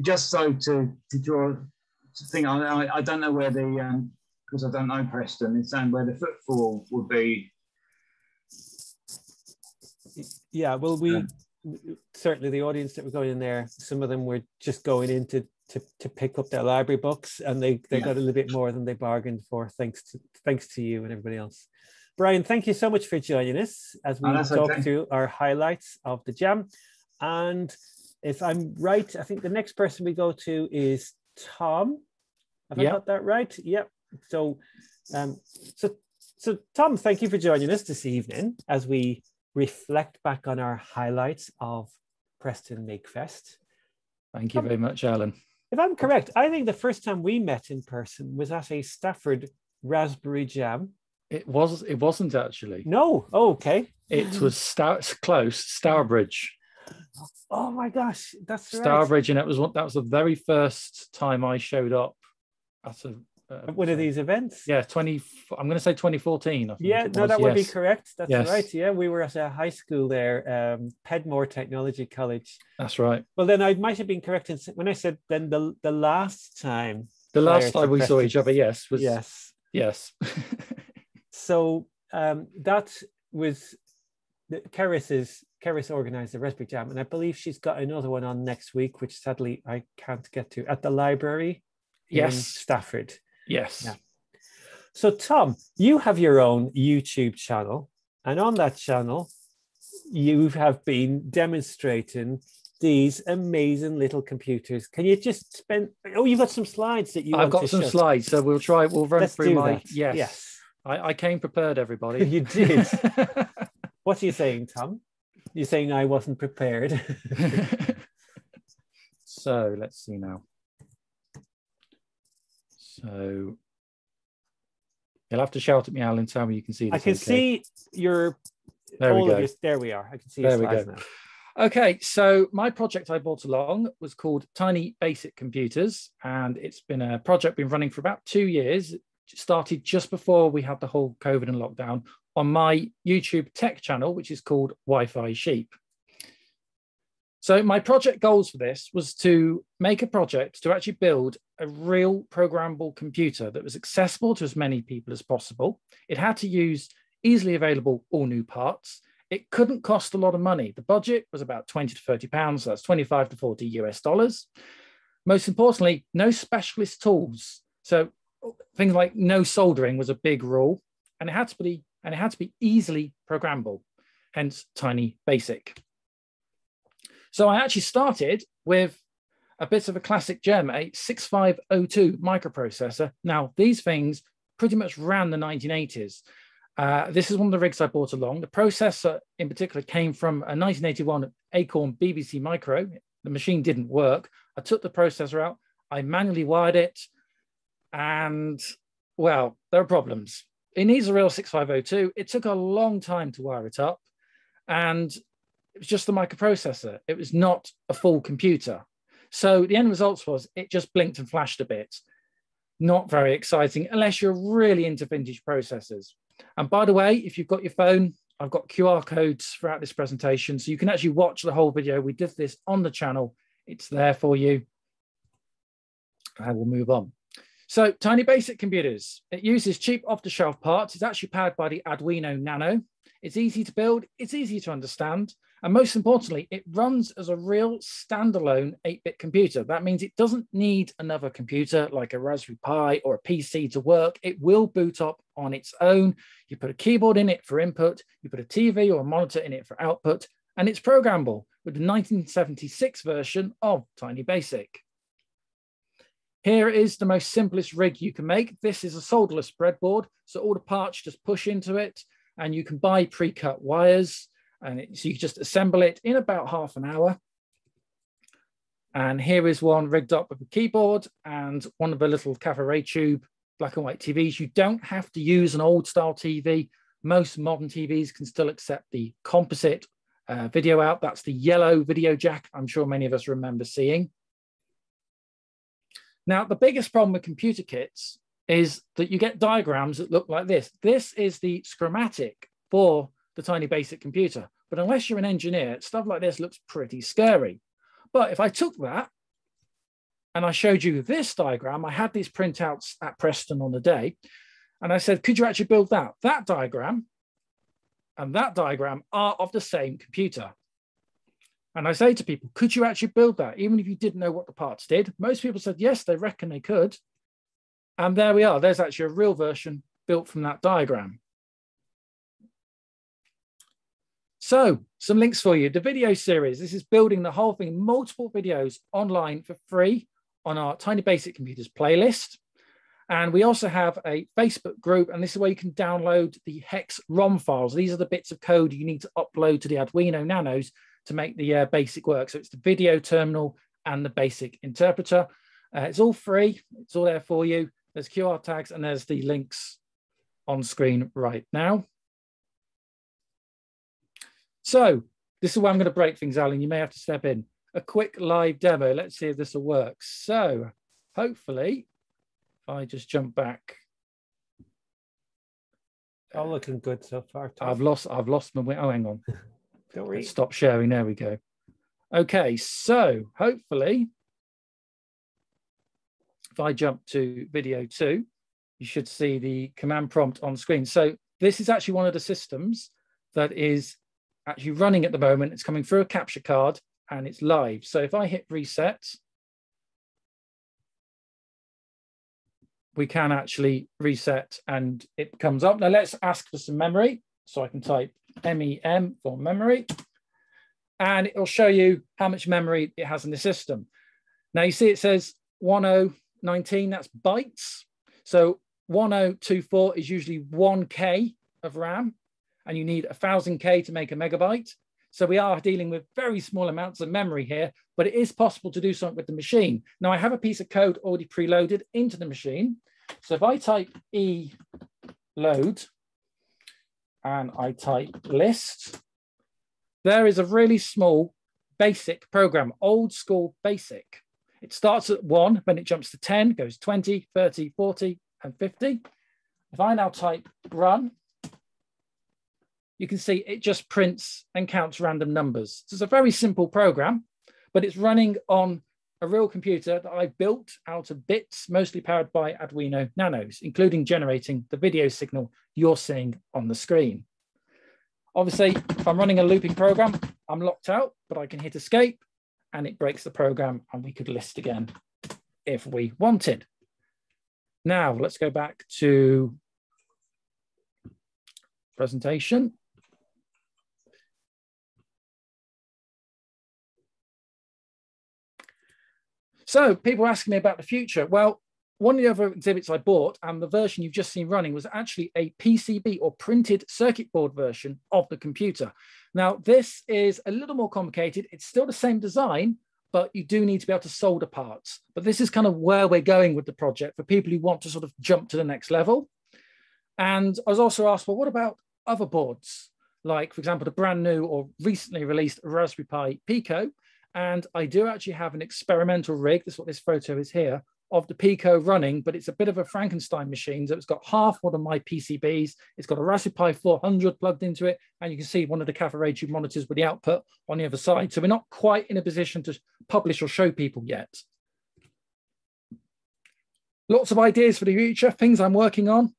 just so to, to draw to think, I, I, don't know where the, because I don't know Preston, it's saying where the footfall would be. Yeah, well, we Um, certainly the audience that were going in there, some of them were just going in to to, to pick up their library books, and they they Yeah. got a little bit more than they bargained for, thanks to thanks to you and everybody else. Brian, thank you so much for joining us as we Oh, talk okay. through our highlights of the jam. And if I'm right, I think the next person we go to is Tom. Have I got that right? Yep. So, um, so so Tom, thank you for joining us this evening as we reflect back on our highlights of Preston Make Fest. Thank you um, very much, Alan. If I'm correct, I think the first time we met in person was at a Stafford Raspberry Jam. It was. It wasn't actually. No, oh, okay. It was Star- close. Stourbridge. Oh my gosh, that's right. Stourbridge, and it was one. That was the very first time I showed up at a uh, One of these events. Yeah, twenty. I'm going to say 2014. I think Yeah, no, that would be correct. That's Yes. right. Yeah, we were at a high school there, um, Pedmore Technology College. That's right. Well, then I might have been correct in, when I said then the the last time. The last time we saw each other, yes, was Yes. yes. So um, that was the Keris is Keris organised the Raspberry Jam, and I believe she's got another one on next week, which sadly I can't get to at the library in Yes. Stafford. Yes. Yeah. So Tom, you have your own YouTube channel, and on that channel, you have been demonstrating these amazing little computers. Can you just spend? Oh, you've got some slides that you. I've got some show. slides, so we'll try. We'll run Let's through my. that. Yes. Yes. I, I came prepared, everybody. You did. What are you saying, Tom? You're saying I wasn't prepared. so let's see now. So you'll have to shout at me, Alan. Tell me you can see. I can okay. see your. There we go. your- there we are. I can see There we go. now. Okay, so my project I brought along was called Tiny Basic Computers, and it's been a project been running for about two years. It started just before we had the whole COVID and lockdown on my YouTube tech channel, which is called Wi-Fi Sheep. So my project goals for this was to make a project to actually build a real programmable computer that was accessible to as many people as possible. It had to use easily available all new parts. It couldn't cost a lot of money. The budget was about 20 to 30 pounds. So that's 25 to 40 US dollars. Most importantly, no specialist tools. So things like no soldering was a big rule, and it had to be and it had to be easily programmable, hence tiny basic. So I actually started with a bit of a classic gem, a 6502 microprocessor. Now, these things pretty much ran the 1980s. Uh, this is one of the rigs I brought along. The processor in particular came from a 1981 Acorn BBC Micro. The machine didn't work. I took the processor out, I manually wired it, and well, there are problems. It needs a real 6502. It took a long time to wire it up, and it was just the microprocessor. It was not a full computer. So the end results was it just blinked and flashed a bit. Not very exciting unless you're really into vintage processors. And by the way, if you've got your phone, I've got QR codes throughout this presentation. So you can actually watch the whole video. We did this on the channel. It's there for you. I will move on. So Tiny Basic Computers, it uses cheap off-the-shelf parts. It's actually powered by the Arduino Nano. It's easy to build, it's easy to understand, and most importantly, it runs as a real standalone 8-bit computer. That means it doesn't need another computer like a Raspberry Pi or a PC to work. It will boot up on its own. You put a keyboard in it for input, you put a TV or a monitor in it for output, and it's programmable with the 1976 version of Tiny Basic. Here is the most simplest rig you can make. This is a solderless breadboard. So all the parts just push into it and you can buy pre-cut wires. And it, so you just assemble it in about half an hour. And here is one rigged up with a keyboard and one of the little cafe tube black and white TVs. You don't have to use an old style TV. Most modern TVs can still accept the composite uh, video out. That's the yellow video jack I'm sure many of us remember seeing. Now, the biggest problem with computer kits is that you get diagrams that look like this. This is the schematic for the tiny basic computer. But unless you're an engineer, stuff like this looks pretty scary. But if I took that and I showed you this diagram, I had these printouts at Preston on the day, and I said, could you actually build that? That diagram and that diagram are of the same computer. And I say to people, could you actually build that? Even if you didn't know what the parts did, most people said, yes, they reckon they could. And there we are. There's actually a real version built from that diagram. So some links for you. The video series, this is building the whole thing, multiple videos online for free on our Tiny Basic Computers playlist. And we also have a Facebook group, and this is where you can download the hex ROM files. These are the bits of code you need to upload to the Arduino Nanos to make the uh, basic work. So it's the video terminal and the basic interpreter. Uh, it's all free. It's all there for you. There's QR tags and there's the links on screen right now. So this is where I'm going to break things, Alan. You may have to step in. A quick live demo. Let's see if this will work. So hopefully, if I just jump back. All looking good so far. Tom. I've lost. I've lost my. Oh, hang on. Don't worry. Let's stop sharing. There we go. Okay, so hopefully, if I jump to video two, you should see the command prompt on screen. So this is actually one of the systems that is actually running at the moment. It's coming through a capture card and it's live. So if I hit reset, we can actually reset and it comes up. Now let's ask for some memory. So I can type MEM for memory, and it'll show you how much memory it has in the system. Now you see it says 1019, that's bytes. So 1024 is usually 1K of RAM, and you need 1000K to make a megabyte. So we are dealing with very small amounts of memory here, but it is possible to do something with the machine. Now I have a piece of code already preloaded into the machine. So if I type E load, and I type list, there is a really small basic program, old school basic. It starts at one, then it jumps to 10, goes 20, 30, 40, and 50. If I now type run, you can see it just prints and counts random numbers. So it's a very simple program, but it's running on a real computer that I built out of bits, mostly powered by Arduino Nanos, including generating the video signal you're seeing on the screen. Obviously, if I'm running a looping program, I'm locked out, but I can hit escape and it breaks the program and we could list again if we wanted. Now, let's go back to presentation. So people are asking me about the future. Well, one of the other exhibits I bought and the version you've just seen running was actually a PCB or printed circuit board version of the computer. Now, this is a little more complicated. It's still the same design, but you do need to be able to solder parts. But this is kind of where we're going with the project for people who want to sort of jump to the next level. And I was also asked, well, what about other boards? Like, for example, the brand new or recently released Raspberry Pi Pico, And I do actually have an experimental rig. That's what this photo is here of the Pico running, but it's a bit of a Frankenstein machine. So it's got half one of my PCBs. It's got a Raspberry Pi 400 plugged into it. And you can see one of the Cafe Tube monitors with the output on the other side. So we're not quite in a position to publish or show people yet. Lots of ideas for the future, things I'm working on.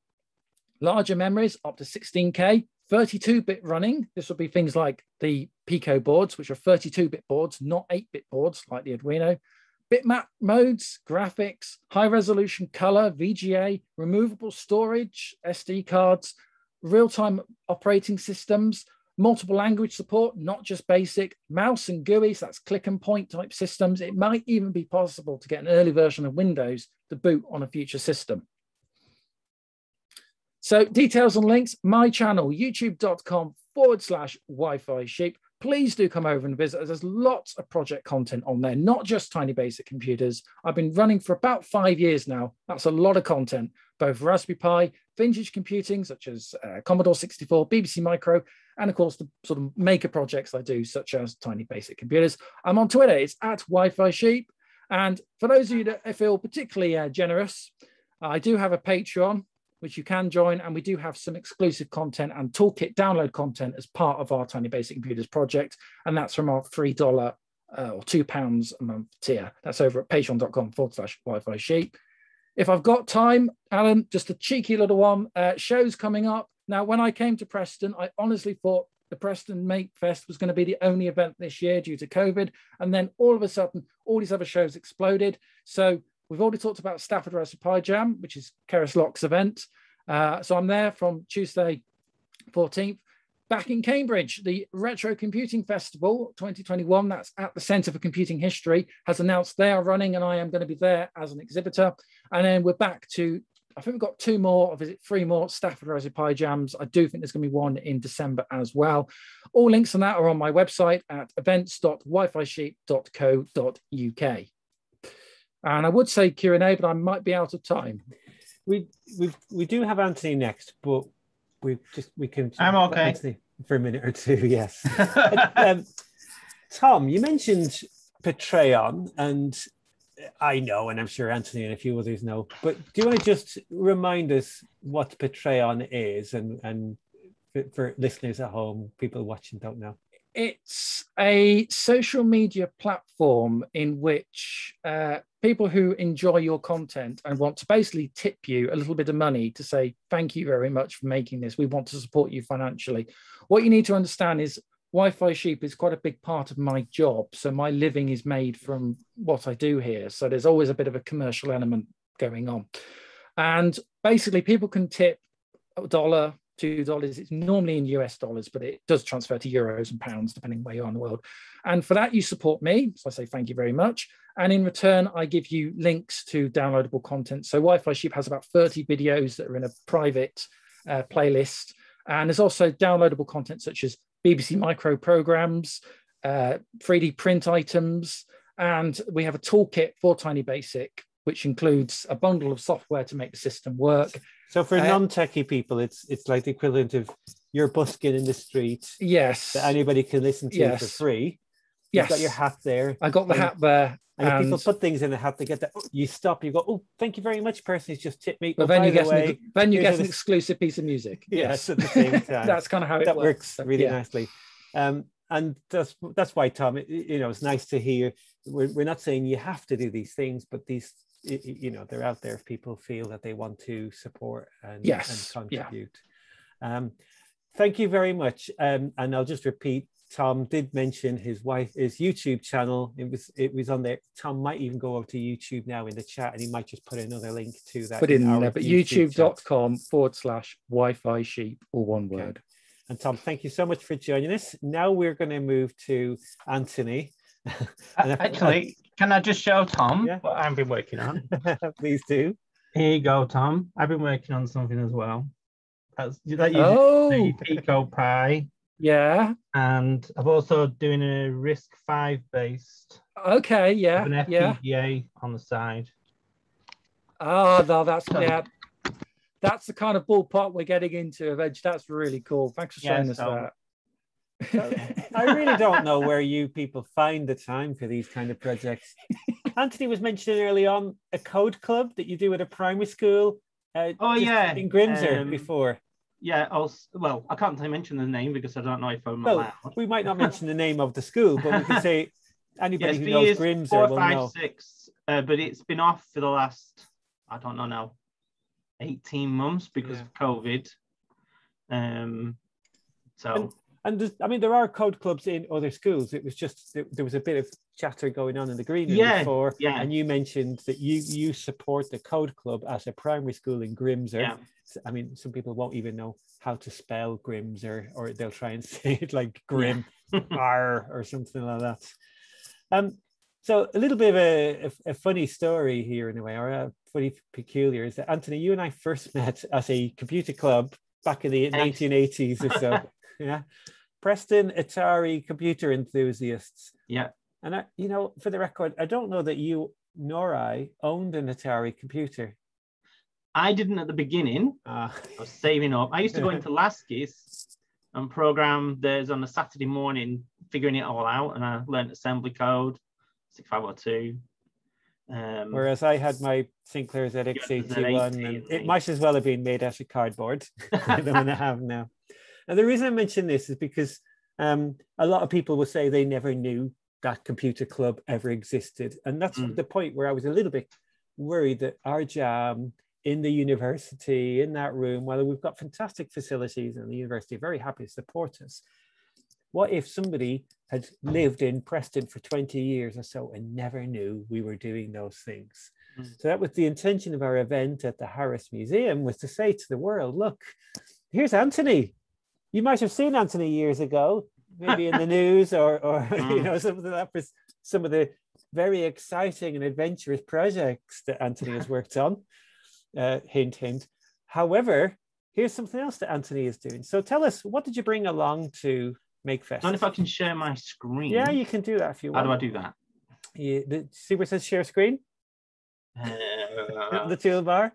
Larger memories up to 16K, 32-bit running. This will be things like the Pico boards, which are 32-bit boards, not 8-bit boards like the Arduino. Bitmap modes, graphics, high resolution color, VGA, removable storage, SD cards, real-time operating systems, multiple language support, not just basic, mouse and GUI, so that's click and point type systems. It might even be possible to get an early version of Windows to boot on a future system. So details and links, my channel, youtube.com forward slash Wi-Fi sheep. Please do come over and visit. us. There's lots of project content on there, not just tiny basic computers. I've been running for about five years now. That's a lot of content, both Raspberry Pi, vintage computing, such as uh, Commodore 64, BBC Micro, and of course the sort of maker projects I do, such as tiny basic computers. I'm on Twitter, it's at Wi-Fi sheep. And for those of you that feel particularly uh, generous, I do have a Patreon which you can join. And we do have some exclusive content and toolkit download content as part of our Tiny Basic Computers project. And that's from our $3 uh, or £2 a month tier. That's over at patreon.com forward slash Wi Fi sheep. If I've got time, Alan, just a cheeky little one. Uh, shows coming up. Now, when I came to Preston, I honestly thought the Preston Make Fest was going to be the only event this year due to COVID. And then all of a sudden, all these other shows exploded. So We've already talked about Stafford Pi Jam, which is Keris Lock's event. Uh, so I'm there from Tuesday 14th. Back in Cambridge, the Retro Computing Festival 2021, that's at the Centre for Computing History, has announced they are running, and I am going to be there as an exhibitor. And then we're back to, I think we've got two more, or is it three more Stafford Raspberry Jams. I do think there's going to be one in December as well. All links on that are on my website at events.wifisheep.co.uk. And I would say Q and A, but I might be out of time. We we we do have Anthony next, but we just we can. I'm okay Anthony for a minute or two. Yes. um, Tom, you mentioned Patreon, and I know, and I'm sure Anthony and a few others know. But do you want to just remind us what Patreon is, and and for, for listeners at home, people watching don't know? It's a social media platform in which uh, people who enjoy your content and want to basically tip you a little bit of money to say, thank you very much for making this. We want to support you financially. What you need to understand is Wi Fi Sheep is quite a big part of my job. So my living is made from what I do here. So there's always a bit of a commercial element going on. And basically, people can tip a dollar, two dollars. It's normally in US dollars, but it does transfer to euros and pounds depending where you are in the world. And for that, you support me. So I say thank you very much. And in return, I give you links to downloadable content. So Wi-Fi Sheep has about 30 videos that are in a private uh, playlist. And there's also downloadable content such as BBC Micro programs, uh, 3D print items, and we have a toolkit for Tiny Basic, which includes a bundle of software to make the system work. So for uh, non-techie people, it's it's like the equivalent of your busking in the street. Yes. That anybody can listen to yes. for free. Yes. You've yes. got your hat there. I got the and, hat there. And, and people put things in the hat, they get that. Oh, you stop, you go, oh, thank you very much, person. He's just tipped me. But oh, then you get way, an, then you get an exclusive piece of music. Yes, at the same time. that's kind of how it that works. works really yeah. nicely. Um, and that's that's why Tom, you know, it's nice to hear. We're, we're not saying you have to do these things, but these, you know, they're out there if people feel that they want to support and, yes. and contribute. Yeah. Um, thank you very much. Um, and I'll just repeat Tom did mention his wife, his YouTube channel. It was it was on there. Tom might even go over to YouTube now in the chat, and he might just put another link to that. Put in, in there, but youtube.com forward slash Wi-Fi sheep or one okay. word. And Tom, thank you so much for joining us. Now we're going to move to Anthony. Actually, can I just show Tom yeah. what I've been working on? Please do. Here you go, Tom. I've been working on something as well. That's that uses oh. the Pico Pi yeah. And I'm also doing a Risk Five based. Okay, yeah. An FPGA yeah. on the side. Oh, no, that's yeah. That's the kind of ballpark we're getting into eventually. That's really cool. Thanks for showing yeah, us so, that. I really don't know where you people find the time for these kind of projects. Anthony was mentioning early on a code club that you do at a primary school. Uh, Oh, yeah, in Grimsby um, before. Yeah, I'll, well, I can't mention the name because I don't know if I'm Well, allowed. we might not mention the name of the school, but we can say anybody Yes, who knows Grimsby four, will five, know. six, uh, but it's been off for the last, I don't know now, 18 months because Yeah. of COVID. Um, so, And there's, I mean, there are code clubs in other schools. It was just there, there was a bit of chatter going on in the green room Yeah, before, yeah. and you mentioned that you you support the code club at a primary school in Grimsargh. yeah. I mean, some people won't even know how to spell Grimsargh, or they'll try and say it like Grim R or something like that. Um, so a little bit of a, a, a funny story here in a way, or a funny peculiar is that Anthony, you and I first met at a computer club back in the 1980s or so. Yeah. Preston Atari computer enthusiasts. Yeah. And I, you know, for the record, I don't know that you nor I owned an Atari computer. I didn't at the beginning. Uh, I was saving up. I used to go into Lasky's and program theirs on a Saturday morning, figuring it all out. And I learned assembly code, 6502. Um, whereas I had my Sinclair ZX81, ZX81, and it might as well have been made out of cardboard, the one I have now. And the reason I mention this is because um, a lot of people will say they never knew that computer club ever existed. And that's Mm. the point where I was a little bit worried that our jam in the university, in that room, while we've got fantastic facilities and the university are very happy to support us, what if somebody had lived in Preston for 20 years or so and never knew we were doing those things? Mm. So that was the intention of our event at the Harris Museum was to say to the world, look, here's Anthony. You might have seen Anthony years ago, maybe in the news or, or you Mm. know, some of that some of the very exciting and adventurous projects that Anthony has worked on. Uh, hint, hint. However, here's something else that Anthony is doing. So tell us, what did you bring along to MakeFest? I don't know if I can share my screen. Yeah, you can do that if you want. How do I do that? You, the, see where it says share screen? Uh, the toolbar.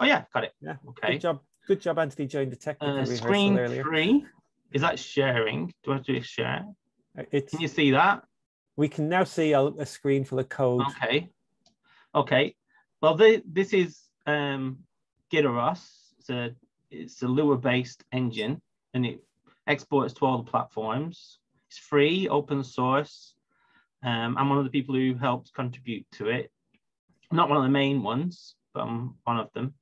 oh, yeah, got it. Yeah. Okay. Good job. Good job, Anthony joined the technical Uh, rehearsal screen earlier. three. Is that sharing? Do I do a share? Uh, It's Can you see that? we can now see a, a screen full of code. Okay. Okay. Well, thi- this is um, Gideros. It's a it's a Lua-based engine, and it exports to all the platforms. It's free, open source. Um, I'm one of the people who helped contribute to it. I'm not one of the main ones, but I'm one of them.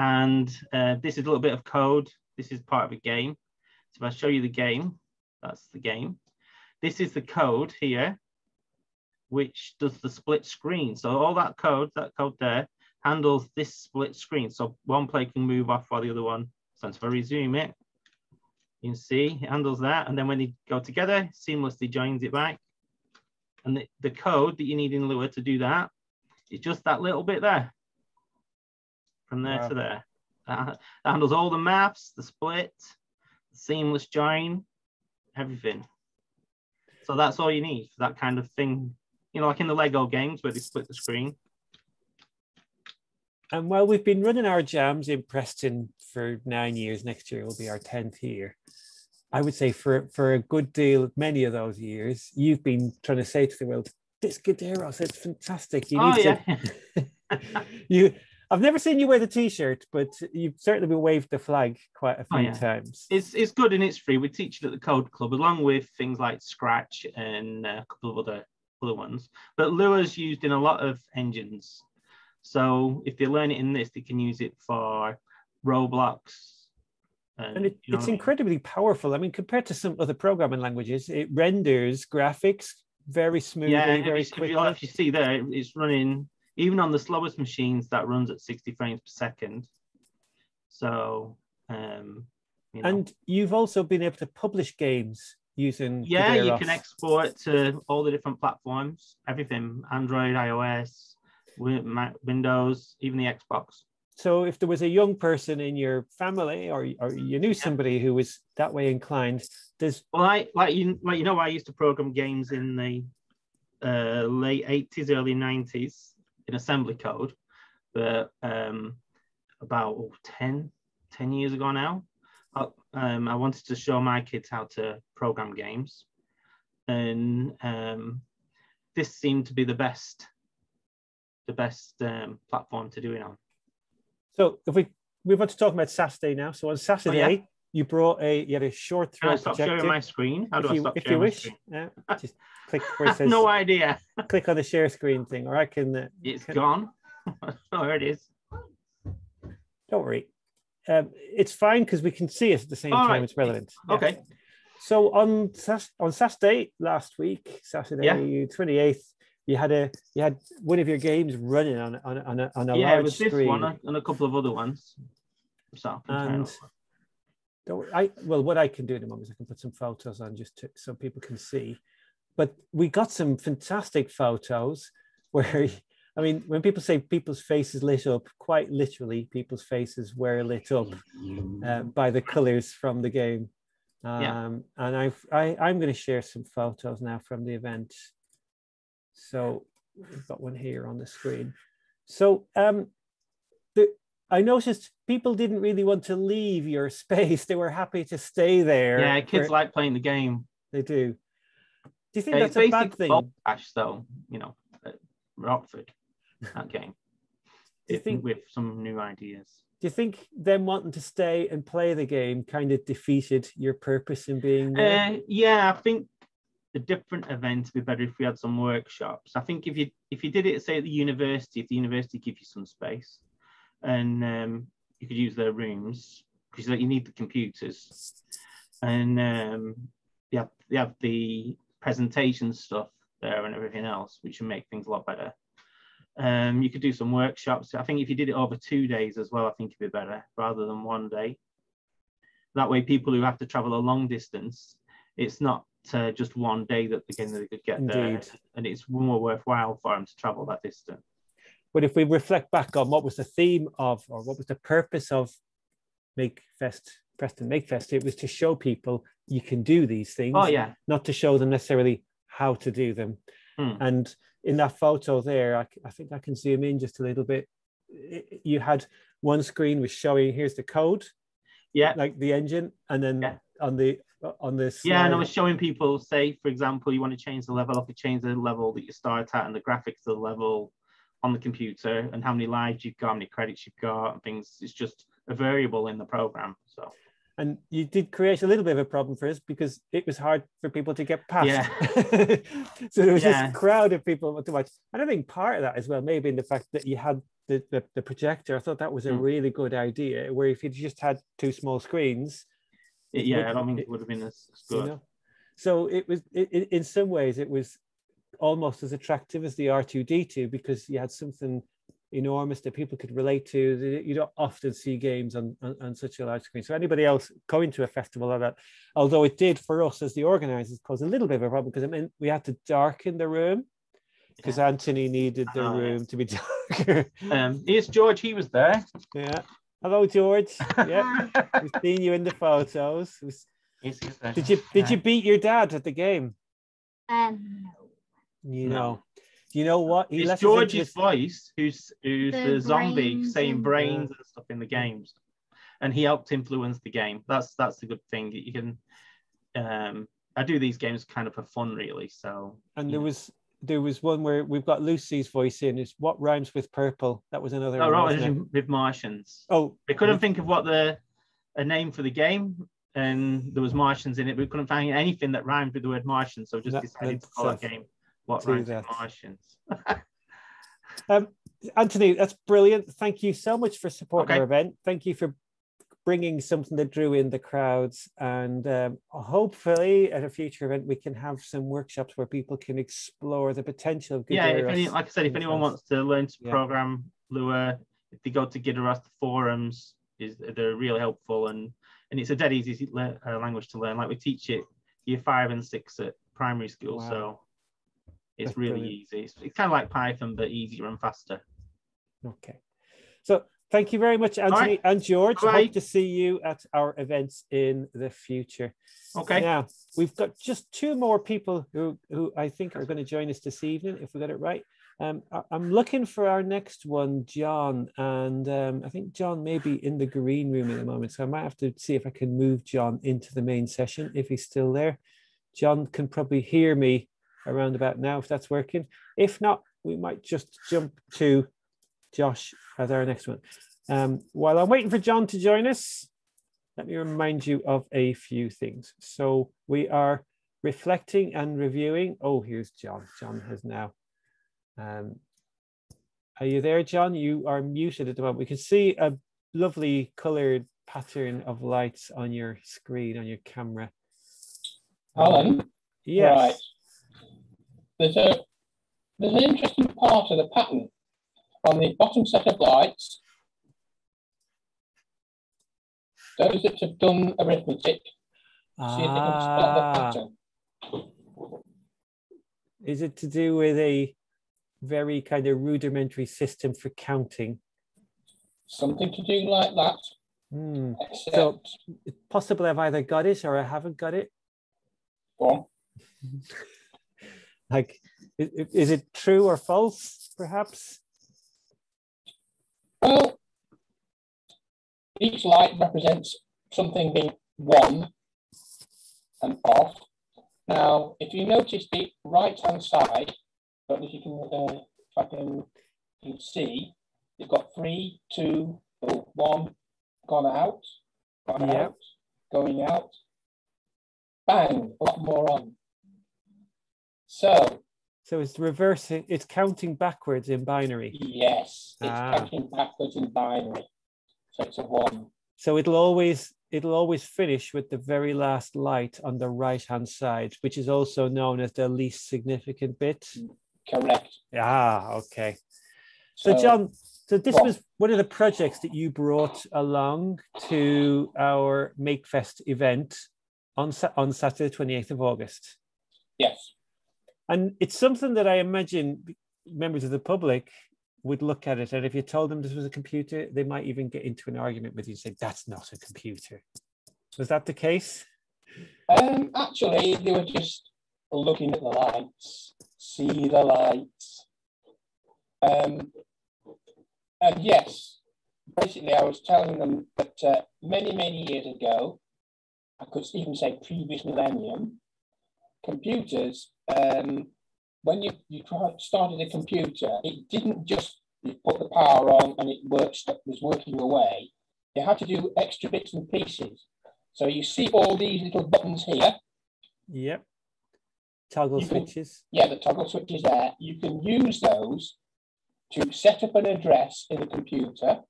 And uh, this is a little bit of code. This is part of a game. So if I show you the game, that's the game. This is the code here which does the split screen. So all that code, that code there, handles this split screen. So one player can move off while the other one. So if I resume it, you can see it handles that. And then when they go together, seamlessly joins it back. And the, the code that you need in Lua to do that is just that little bit there. From there Wow. to there. That, that handles all the maps, the split, the seamless join, everything. So that's all you need for that kind of thing you know, like in the Lego games where they split the screen. And while we've been running our jams in Preston for nine years, next year will be our 10th year. I would say for, for a good deal, of many of those years, you've been trying to say to the world, this Gideros, it's fantastic. You oh need yeah, to, you, I've never seen you wear the t-shirt, but you've certainly been waved the flag quite a Oh, few yeah. times. it's it's good and it's free. We teach it at the Code Club along with things like Scratch and uh, a couple of other other ones. But Lua's used in a lot of engines, so if they learn it in this, they can use it for Roblox. and it, you know it's what I mean? incredibly powerful. I mean, compared to some other programming languages, it renders graphics very smoothly, Yeah, if you, very if you quickly. actually see there, it's running even on the slowest machines that runs at 60 frames per second. So, um, you know. And you've also been able to publish games using yeah, you can export to all the different platforms, everything Android, iOS, Windows, even the Xbox. So if there was a young person in your family or, or you knew somebody who was that way inclined, there's Well, I like you like you know I used to program games in the uh, late 80s, early 90s in assembly code, but um, about oh, 10, 10 years ago now, I, um, I wanted to show my kids how to program games, and um, this seemed to be the best, the best um, platform to do it on. So if we move on to talk about Saturday now. So on Saturday, Oh, yeah. You brought a you had a short Can I stop projector. sharing my screen? How do if I you, stop if you sharing my wish, screen? yeah, just click I where it says no idea. click on the share screen thing, or I can. Uh, It's can- gone. oh, there it is. Don't worry, um, it's fine because we can see it at the same All time. right. It's relevant. Yeah. Okay. So on on Saturday last week, Saturday twenty eighth, you had a you had one of your games running on on on a, on a Yeah, large it was this screen. one and a couple of other ones. So I And-. Don't, I well, what I can do in a moment is I can put some photos on just to, so people can see. But we got some fantastic photos where, I mean, when people say people's faces lit up, quite literally, people's faces were lit up uh, by the colors from the game. Um, Yeah. And I've, I, I'm going to share some photos now from the event. So we've got one here on the screen. So um, I noticed people didn't really want to leave your space. They were happy to stay there. Yeah, kids for- like playing the game. they do. Do you think that's a bad thing? Ash, though, you know, Rockford, that game. Do you It- think- with some new ideas? Do you think them wanting to stay and play the game kind of defeated your purpose in being there? Uh, yeah, I think the different events would be better if we had some workshops. I think if you if you did it, say at the university, if the university give you some space, and um, you could use their rooms because you need the computers, and um, you have you have the presentation stuff there and everything else, which would make things a lot better. Um, you could do some workshops. I think if you did it over two days as well, I think it'd be better rather than one day. That way, people who have to travel a long distance, it's not uh, just one day that again they could get there, and it's more worthwhile for them to travel that distance. But if we reflect back on what was the theme of, or what was the purpose of Make Fest, Preston Make Fest, it was to show people you can do these things. Oh yeah, Not to show them necessarily how to do them. Hmm. And in that photo there, I think I can zoom in just a little bit. I- I- You had one screen was showing here's the code, yeah, like the engine, and then Yeah. on the on this yeah. And I was showing people, say for example, you want to change the level up, you change the level that you start at and the graphics of the level on the computer, and how many lives you've got, how many credits you've got, and things. It's just a variable in the program. So And you did create a little bit of a problem for us because it was hard for people to get past. Yeah. so there was Yeah. this crowd of people to watch. And I think part of that as well, maybe in the fact that you had the, the, the projector. I thought that was a Mm. really good idea. Where if you just had two small screens, it- yeah, would- I don't think it- would have been as, as you good. know. So it was it- in some ways it was almost as attractive as the R2D2 because you had something enormous that people could relate to. You don't often see games on, on, on such a large screen. So anybody else going to a festival like that, although it did for us as the organizers cause a little bit of a problem because it meant we had to darken the room because Anthony needed the Oh, yeah. room to be darker. Um, here's George. He was there. yeah. Hello, George. Yeah, we've seen you in the photos. We've- He's, he's. Did you did you beat your dad at the game? Um, no. You No. know, you know what? He it's lets into George's this- voice who's who's The the, zombie saying brains and stuff in the games, and he helped influence the game. That's that's the good thing. You can. Um, I do these games kind of for fun, really. So and there know. was there was one where we've got Lucy's voice in. Is what rhymes with purple? That was another. Oh, one, right, with Martians. Oh, We couldn't think of what the a name for the game, and there was Martians in it. We couldn't find anything that rhymed with the word Martian, so just That decided to lends call that game "What Rhymes that. Martians." Um, Anthony, that's brilliant. Thank you so much for supporting Okay. our event. Thank you for bringing something that drew in the crowds. And um, hopefully, at a future event, we can have some workshops where people can explore the potential of yeah, if Gideros any, like I said, if anyone wants to learn to Yeah. program Lua, if they go to Gideros, the forums is they're really helpful and and it's a dead easy le- uh, language to learn. Like we teach it year five and six at primary school, Wow. so it's That's really brilliant. easy. It's, it's kind of like Python, but easier and faster. Okay. So thank you very much, Anthony right. and George. Bye. Hope to see you at our events in the future. Okay. Now we've got just two more people who who I think are going to join us this evening, if we got it right. Um, I'm looking for our next one, John, and um, I think John may be in the green room at the moment, so I might have to see if I can move John into the main session if he's still there. John can probably hear me around about now if that's working. If not, we might just jump to Josh as our next one. Um, while I'm waiting for John to join us, let me remind you of a few things. So we are reflecting and reviewing. Oh, here's John. John has now. Um, are you there, John? You are muted at the moment. We can see a lovely colored pattern of lights on your screen, on your camera. Alan, Yes. Right. There's a there's an interesting part of the pattern on the bottom set of lights. Those that have done arithmetic, see if they can spot the Ah, pattern. is it to do with a very kind of rudimentary system for counting? Something to do like that, Hmm. So- It's possible I've either got it or I haven't got it. go on. Like, is it true or false, perhaps? Well, each light represents something being one and off. Now, if you notice the right-hand side, don't if you can, uh, if I can, you can see, you've got three, two, oh, one, gone out, gone Yeah. out, going out, bang, a lot more on. So, So it's reversing, it's counting backwards in binary. yes, it's Ah. counting backwards in binary. So it's a one. So it'll always it'll always finish with the very last light on the right hand side, which is also known as the least significant bit. Correct. Ah, okay. So, John, so this Well- was one of the projects that you brought along to our MakeFest event on on Saturday, twenty eighth of August. And it's something that I imagine members of the public would look at it, and if you told them this was a computer, they might even get into an argument with you and say that's not a computer. Was that the case? Um, actually, they were just looking at the lights, see the lights. Um, and yes, basically, I was telling them that uh, many, many years ago, I could even say previous millennium, computers, um, when you, you tried, started a computer, it didn't just you put the power on and it works, was working away. You had to do extra bits and pieces. So you see all these little buttons here. Yep. Toggle You can- switches. Yeah, the toggle switches there. You can use those to set up an address in the computer.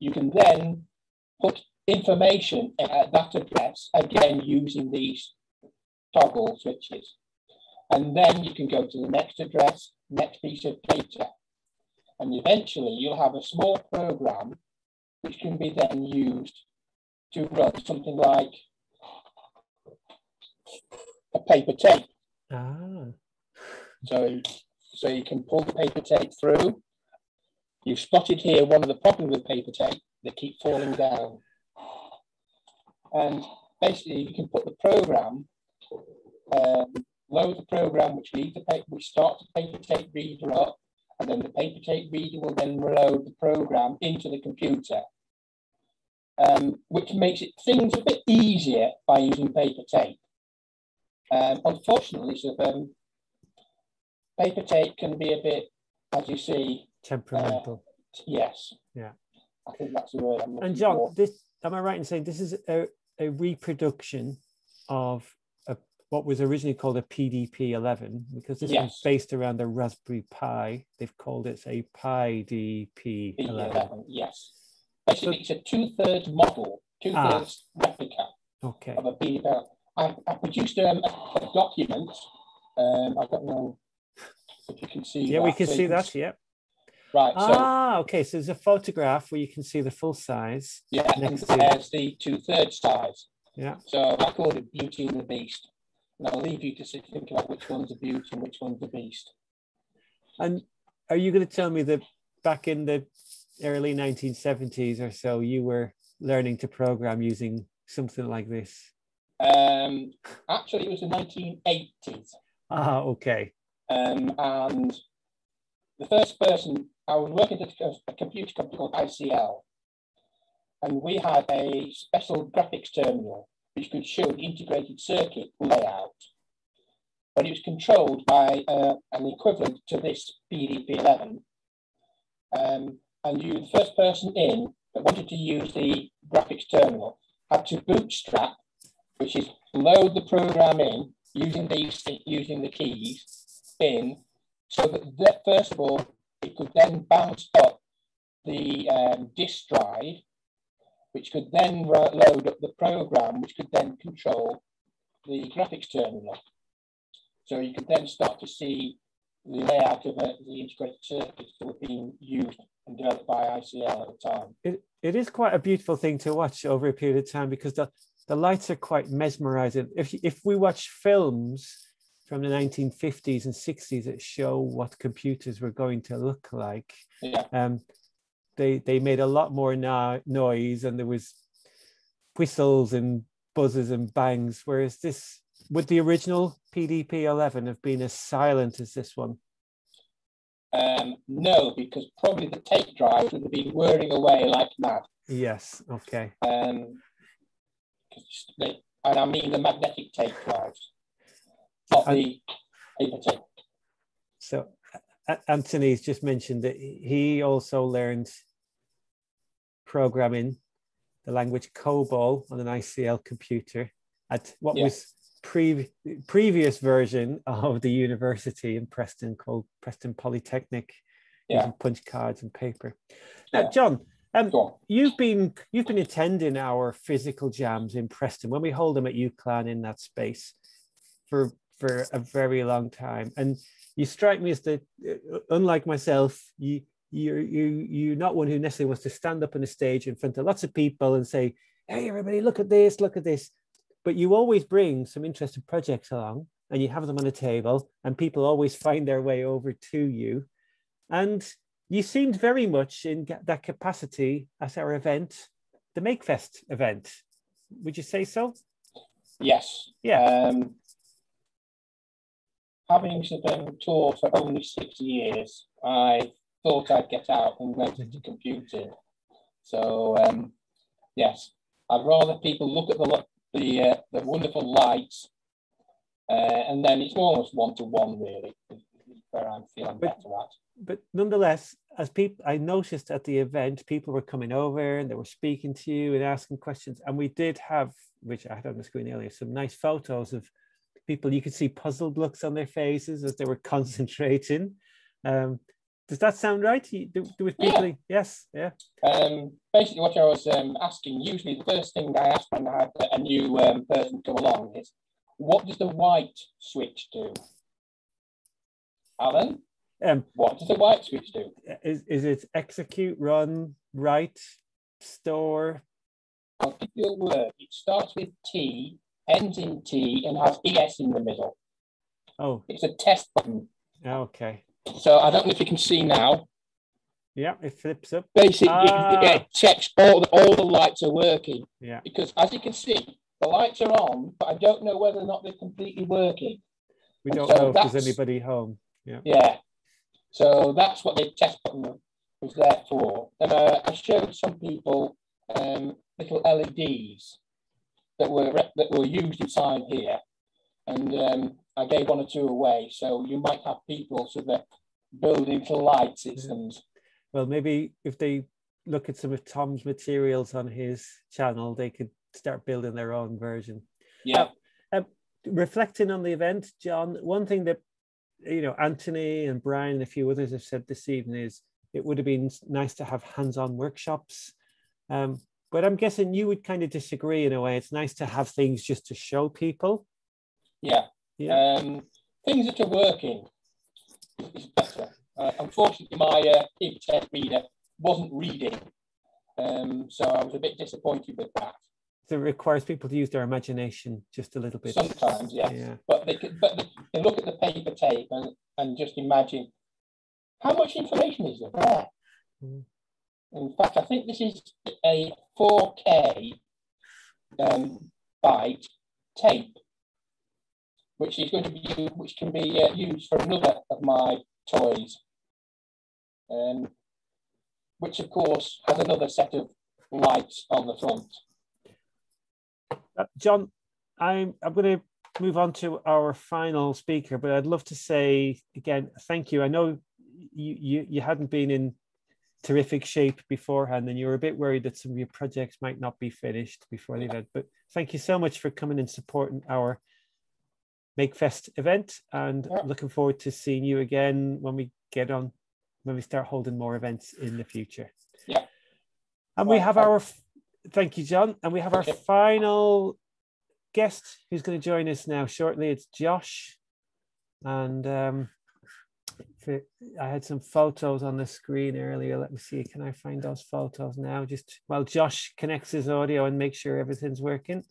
You can then put information at that address, again using these toggle switches. And then you can go to the next address, next piece of data. And eventually you'll have a small program which can be then used to run something like a paper tape. Ah, So, so you can pull the paper tape through. You've spotted here one of the problems with paper tape, they keep falling down. And basically you can put the program, um, load the program which leads the paper, which starts the paper tape reader up, and then the paper tape reader will then load the program into the computer. Um, which makes it things a bit easier by using paper tape. Um, unfortunately, so um, paper tape can be a bit, as you see, temperamental. yes. Yeah. I think that's the word I'm and John, for. this am I right in saying this is a, a reproduction of what was originally called a PDP 11 because this one's Yes. based around the Raspberry Pi. They've called it a PiDP-11. Yes. Basically, it's a two-thirds model, two-thirds Ah. replica Okay. of a B11. I, I produced um, a, a document. Um, I don't know if you can see Yeah, that. we can So see that. Yeah. Right, so Ah, okay. So there's a photograph where you can see the full size. yeah, and there's the two-thirds size. Yeah. So I called it Beauty and the Beast. And I'll leave you to think about which one's a beauty and which one's a beast. And are you going to tell me that back in the early 1970s or so, you were learning to program using something like this? Um, actually, it was the 1980s. Ah, okay. Um, and the first person, I was working at a computer company called ICL, and we had a special graphics terminal which could show the integrated circuit layout. But it was controlled by uh, an equivalent to this PDP-11. Um, and you, the first person in that wanted to use the graphics terminal had to bootstrap, which is load the program in using these using the keys in, so that, that first of all it could then bounce up the um, disk drive which could then load up the program, which could then control the graphics terminal. So you could then start to see the layout of the, integrated circuits that were being used and developed by ICL at the time. It, it is quite a beautiful thing to watch over a period of time because the, the lights are quite mesmerizing. If, if we watch films from the 1950s and 60s that show what computers were going to look like, yeah. um, they they made a lot more no- noise and there was whistles and buzzes and bangs whereas this would the original pdp 11 have been as silent as this one? Um, no because probably the tape drive would have been whirring away like mad. Yes okay. Um, they, and i mean the magnetic tape drives not the paper tape. So Anthony's just mentioned that he also learned programming the language COBOL on an ICL computer at what yeah. was pre- previous version of the university in Preston called Preston Polytechnic, yeah. using punch cards and paper. Now, yeah. John, um, you've been you've been attending our physical jams in Preston when we hold them at UCLan in that space for for a very long time, and you strike me as the uh, unlike myself you you you you're not one who necessarily wants to stand up on a stage in front of lots of people and say hey everybody look at this look at this. But you always bring some interesting projects along and you have them on a table and people always find their way over to you. And you seemed very much in that capacity at our event the makefest event. Would you say so? Yes. Yeah. Um, having to been taught for only six years, I thought I'd get out and went into computing. So um, yes, I'd rather people look at the the uh, the wonderful lights, uh, and then it's almost one to one really, where I'm feeling but, better at. But nonetheless, as people, I noticed at the event, people were coming over and they were speaking to you and asking questions, and we did have, which I had on the screen earlier, some nice photos of people you could see puzzled looks on their faces as they were concentrating. Um, does that sound right? Do with people yeah. yes yeah. Um, basically what i was um, asking usually the first thing i ask when i have a new um, person come along is what does the white switch do? Alan? Um, what does the white switch do? is, is it execute run write store? I'll give you a word. It starts with t ends in T and has ES in the middle. Oh. It's a test button. Okay. So I don't know if you can see now. Yeah, it flips up. Basically, ah. it checks all the, all the lights are working. Yeah. Because as you can see, the lights are on, but I don't know whether or not they're completely working. We don't so know if there's anybody home. Yeah. Yeah. So that's what the test button was there for. And uh, I showed some people um, little LEDs that were that were used inside here, and um, I gave one or two away. So you might have people sort of building little light systems. Well, maybe if they look at some of Tom's materials on his channel, they could start building their own version. Yeah. Uh, uh, reflecting on the event, John, one thing that you know Anthony and Brian and a few others have said this evening is it would have been nice to have hands-on workshops. Um, but I'm guessing you would kind of disagree in a way. It's nice to have things just to show people. Yeah. yeah. Um, things that are working is better. Uh, unfortunately, my uh, paper reader wasn't reading, um, so I was a bit disappointed with that. So it requires people to use their imagination just a little bit. Sometimes, yes. Yeah. But they can, but they look at the paper tape and, and just imagine how much information is there. Mm. In fact, I think this is a 4K um, byte tape. which is going to be which can be uh, used for another of my toys, um, which of course has another set of lights on the front. Uh, John, I'm I'm going to move on to our final speaker, but I'd love to say again, thank you. I know you you, you hadn't been in terrific shape beforehand and you were a bit worried that some of your projects might not be finished before the event. But thank you so much for coming and supporting our MakeFest event and yeah. looking forward to seeing you again when we get on when we start holding more events in the future. Yeah. And we have our thank you john. And we have our final guest who's going to join us now shortly. It's josh. And um, I had some photos on the screen earlier. Let me see. Can I find those photos now? Just while Josh connects his audio and make sure everything's working.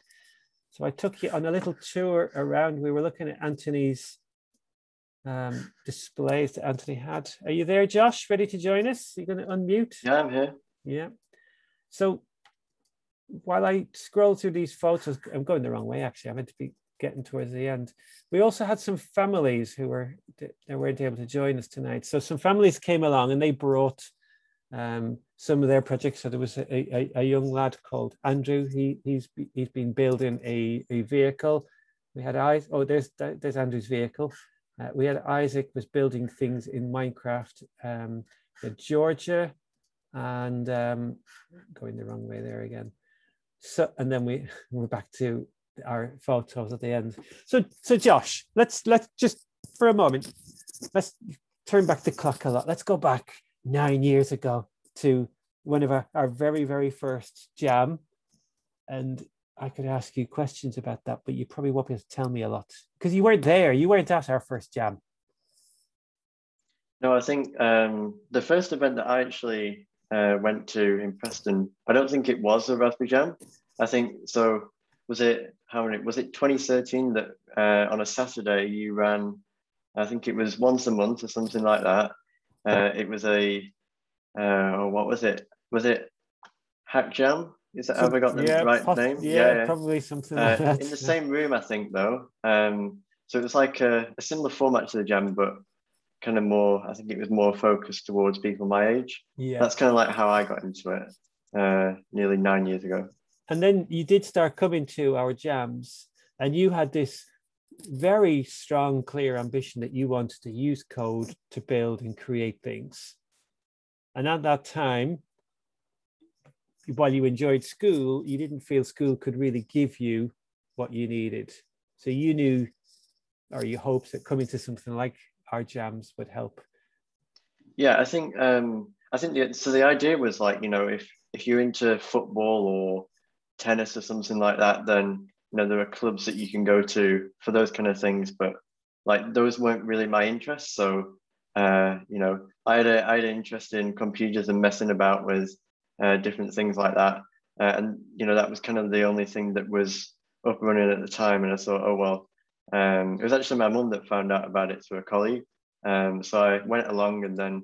So I took you on a little tour around. We were looking at Anthony's um, displays that Anthony had. Are you there, Josh? Ready to join us? You're going to unmute? Yeah, I'm here. Yeah. So while I scroll through these photos, I'm going the wrong way, actually. I meant to be getting towards the end. We also had some families who were they weren't able to join us tonight. So some families came along and they brought um, some of their projects. So there was a, a, a, young lad called Andrew. He he's he's been building a, a vehicle. We had eyes. Oh, there's there's Andrew's vehicle. Uh, we had Isaac was building things in Minecraft. Um, Georgia, and um, going the wrong way there again. So and then we we're back to our photos at the end. So, so Josh, let's let's just for a moment, let's turn back the clock a lot. Let's go back nine years ago to one of our, our very very first jam, and I could ask you questions about that, but you probably won't be able to tell me a lot because you weren't there. You weren't at our first jam. No, I think um, the first event that I actually uh, went to in Preston, I don't think it was a Raspberry Jam. I think so. Was it how many was it 2013 that uh, on a Saturday you ran I think it was once a month or something like that. Uh, it was a uh, what was it? Was it Hack Jam? Is that so, have I got the yeah, right name? Yeah, yeah, probably something like uh, that. In the same room, I think though. Um, so it was like a, a, similar format to the jam, but kind of more. I think it was more focused towards people my age. Yeah, that's kind of like how I got into it uh, nearly nine years ago and then you did start coming to our jams and you had this very strong clear ambition that you wanted to use code to build and create things. And at that time while you enjoyed school you didn't feel school could really give you what you needed. So you knew or you hoped that coming to something like our jams would help. Yeah i think um i think the, so the idea was like you know if if you're into football or tennis or something like that, then you know there are clubs that you can go to for those kind of things. But like those weren't really my interests. So uh, you know, I had a I had an interest in computers and messing about with uh, different things like that. Uh, and you know that was kind of the only thing that was up and running at the time. And I thought, oh well, um, it was actually my mum that found out about it through a colleague. Um, so I went along and then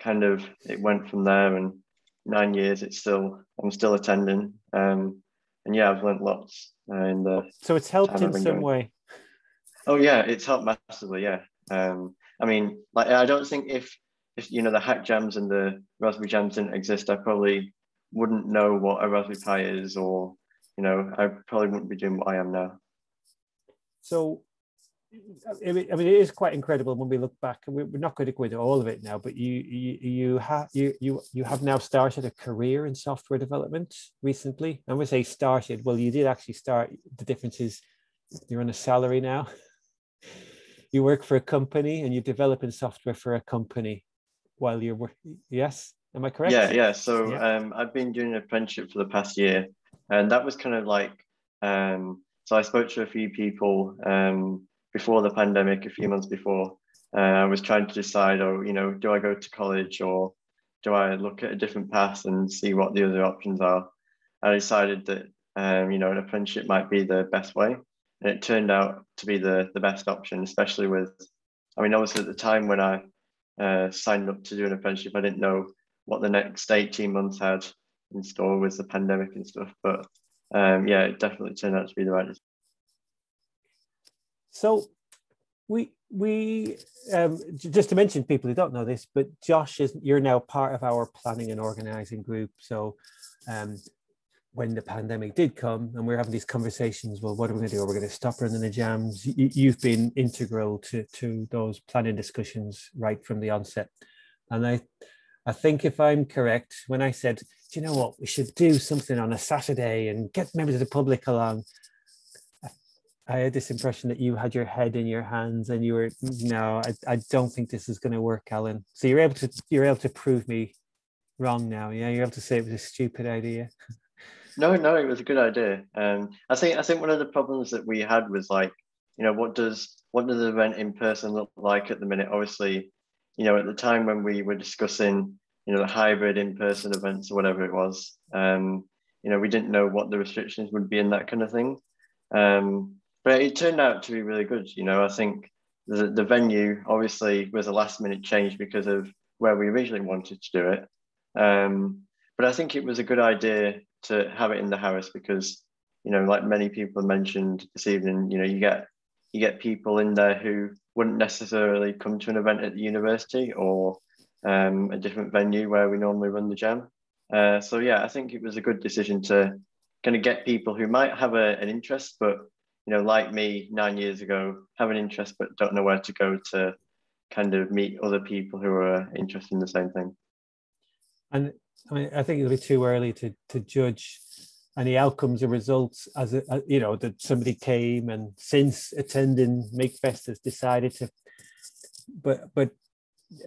kind of it went from there. And nine years, it's still I'm still attending. Um, and yeah, I've learned lots. And Uh, so it's helped in some going. way. Oh yeah, it's helped massively. Yeah, um, I mean, like I don't think if if you know the hack jams and the raspberry jams didn't exist, I probably wouldn't know what a Raspberry Pi is, or you know, I probably wouldn't be doing what I am now. So I mean, it is quite incredible when we look back, we're not going to go into all of it now. But you, you, you have you, you, you have now started a career in software development recently. I'm going to say started. Well, you did actually start. The difference is you're on a salary now. You work for a company, and you're developing software for a company while you're working. Yes, am I correct? Yeah, yeah. So yeah. Um, I've been doing an apprenticeship for the past year, and that was kind of like. Um, so I spoke to a few people. Um, before the pandemic, a few months before, uh, I was trying to decide, oh, you know, do I go to college or do I look at a different path and see what the other options are? I decided that um, you know an apprenticeship might be the best way, and it turned out to be the the best option, especially with, I mean, obviously at the time when I uh, signed up to do an apprenticeship, I didn't know what the next 18 months had in store with the pandemic and stuff, but um, yeah, it definitely turned out to be the right decision. So we we um, just to mention people who don't know this, but Josh is you're now part of our planning and organizing group. So um, when the pandemic did come and we are having these conversations, well, what are we going to do? Are we going to stop running the jams? You, have been integral to to those planning discussions right from the onset, and I I think if I'm correct, when I said, do you know what, we should do something on a Saturday and get members of the public along, I had this impression that you had your head in your hands and you were no, I, I don't think this is going to work, Alan. So you're able to you're able to prove me wrong now. Yeah, you're able to say it was a stupid idea. No, no, it was a good idea. Um, I think I think one of the problems that we had was like, you know, what does what does the event in person look like at the minute? Obviously, you know, at the time when we were discussing, you know, the hybrid in person events or whatever it was, um, you know, we didn't know what the restrictions would be and that kind of thing. Um, but it turned out to be really good. You know, I think the, the venue obviously was a last minute change because of where we originally wanted to do it. Um, but I think it was a good idea to have it in the Harris because, you know, like many people mentioned this evening, you know, you get you get people in there who wouldn't necessarily come to an event at the university or um, a different venue where we normally run the jam. Uh, so yeah, I think it was a good decision to kind of get people who might have a, an interest, but you know, like me nine years ago, have an interest but don't know where to go to kind of meet other people who are interested in the same thing. And I mean, I think it'll be too early to to judge any outcomes or results as a, you know that somebody came and since attending Makefest has decided to, but but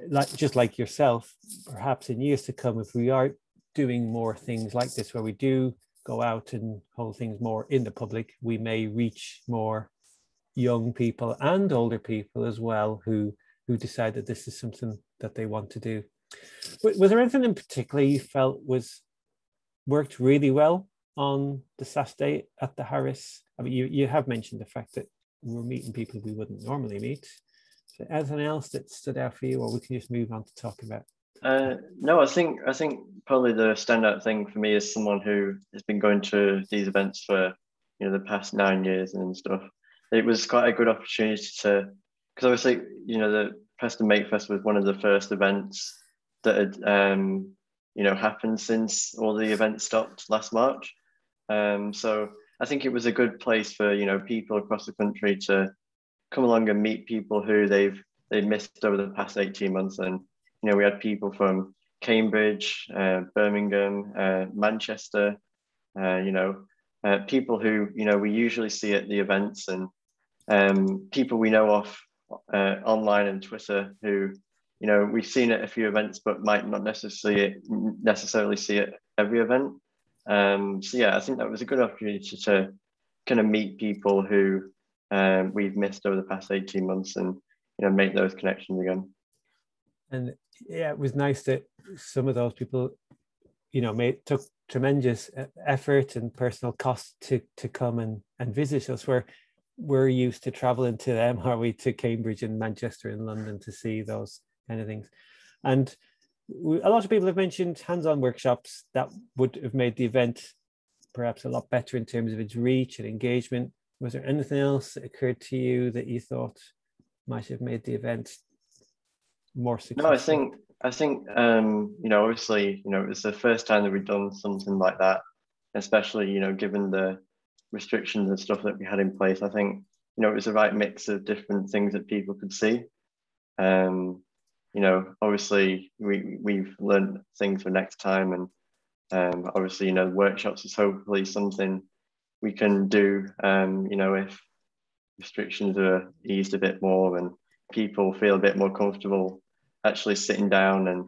like just like yourself, perhaps in years to come, if we are doing more things like this, where we do go out and hold things more in the public, we may reach more young people and older people as well who who decide that this is something that they want to do. Was there anything in particular you felt was worked really well on the Saturday at the Harris? I mean, you, you have mentioned the fact that we're meeting people we wouldn't normally meet. So anything else that stood out for you, or we can just move on to talk about uh, no, I think I think probably the standout thing for me is someone who has been going to these events for you know the past nine years and stuff. It was quite a good opportunity to because obviously you know the Preston Makefest was one of the first events that had um, you know happened since all the events stopped last March. Um, so I think it was a good place for you know people across the country to come along and meet people who they've they've missed over the past 18 months and you know, we had people from Cambridge, uh, Birmingham, uh, Manchester, uh, you know, uh, people who, you know, we usually see at the events and um, people we know off uh, online and Twitter who, you know, we've seen at a few events, but might not necessarily necessarily see it every event. Um, so yeah, I think that was a good opportunity to kind of meet people who um, we've missed over the past 18 months and, you know, make those connections again. And yeah, it was nice that some of those people, you know, made took tremendous effort and personal cost to to come and and visit us. Where we're used to traveling to them, are we to Cambridge and Manchester and London to see those kind of things, and a lot of people have mentioned hands-on workshops that would have made the event perhaps a lot better in terms of its reach and engagement. Was there anything else that occurred to you that you thought might have made the event more successful? No, I think I think um, you know obviously you know it was the first time that we'd done something like that, especially you know given the restrictions and stuff that we had in place. I think you know it was the right mix of different things that people could see. Um, you know, obviously we we've learned things for next time, and um, obviously you know workshops is hopefully something we can do. Um, you know, if restrictions are eased a bit more and people feel a bit more comfortable actually sitting down and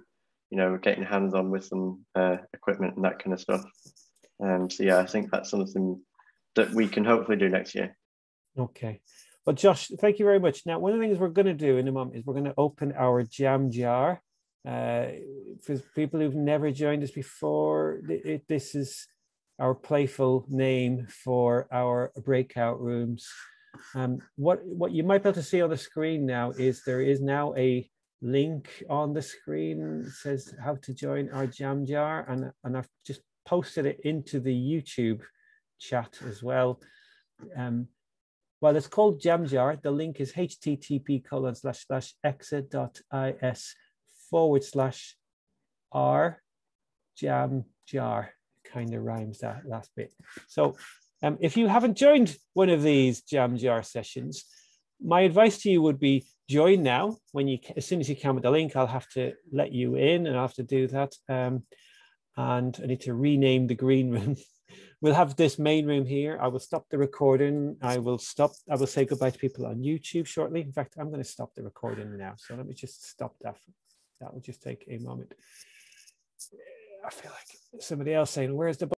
you know getting hands on with some uh, equipment and that kind of stuff. Um, so yeah, I think that's something that we can hopefully do next year. Okay. Well, Josh, thank you very much. Now, one of the things we're going to do in a moment is we're going to open our jam jar. Uh, for people who've never joined us before, it, this is our playful name for our breakout rooms. Um, what what you might be able to see on the screen now is there is now a link on the screen says how to join our jam jar and, and I've just posted it into the YouTube chat as well. Um, While it's called Jam Jar, the link is http colon slash slash exa.is forward slash r jam jar. Kind of rhymes that last bit. So um, if you haven't joined one of these jam jar sessions, my advice to you would be join now. When you, as soon as you come with the link, I'll have to let you in, and I have to do that. Um, and I need to rename the green room. we'll have this main room here. I will stop the recording. I will stop. I will say goodbye to people on YouTube shortly. In fact, I'm going to stop the recording now. So let me just stop that. That will just take a moment. I feel like somebody else saying, "Where's the?"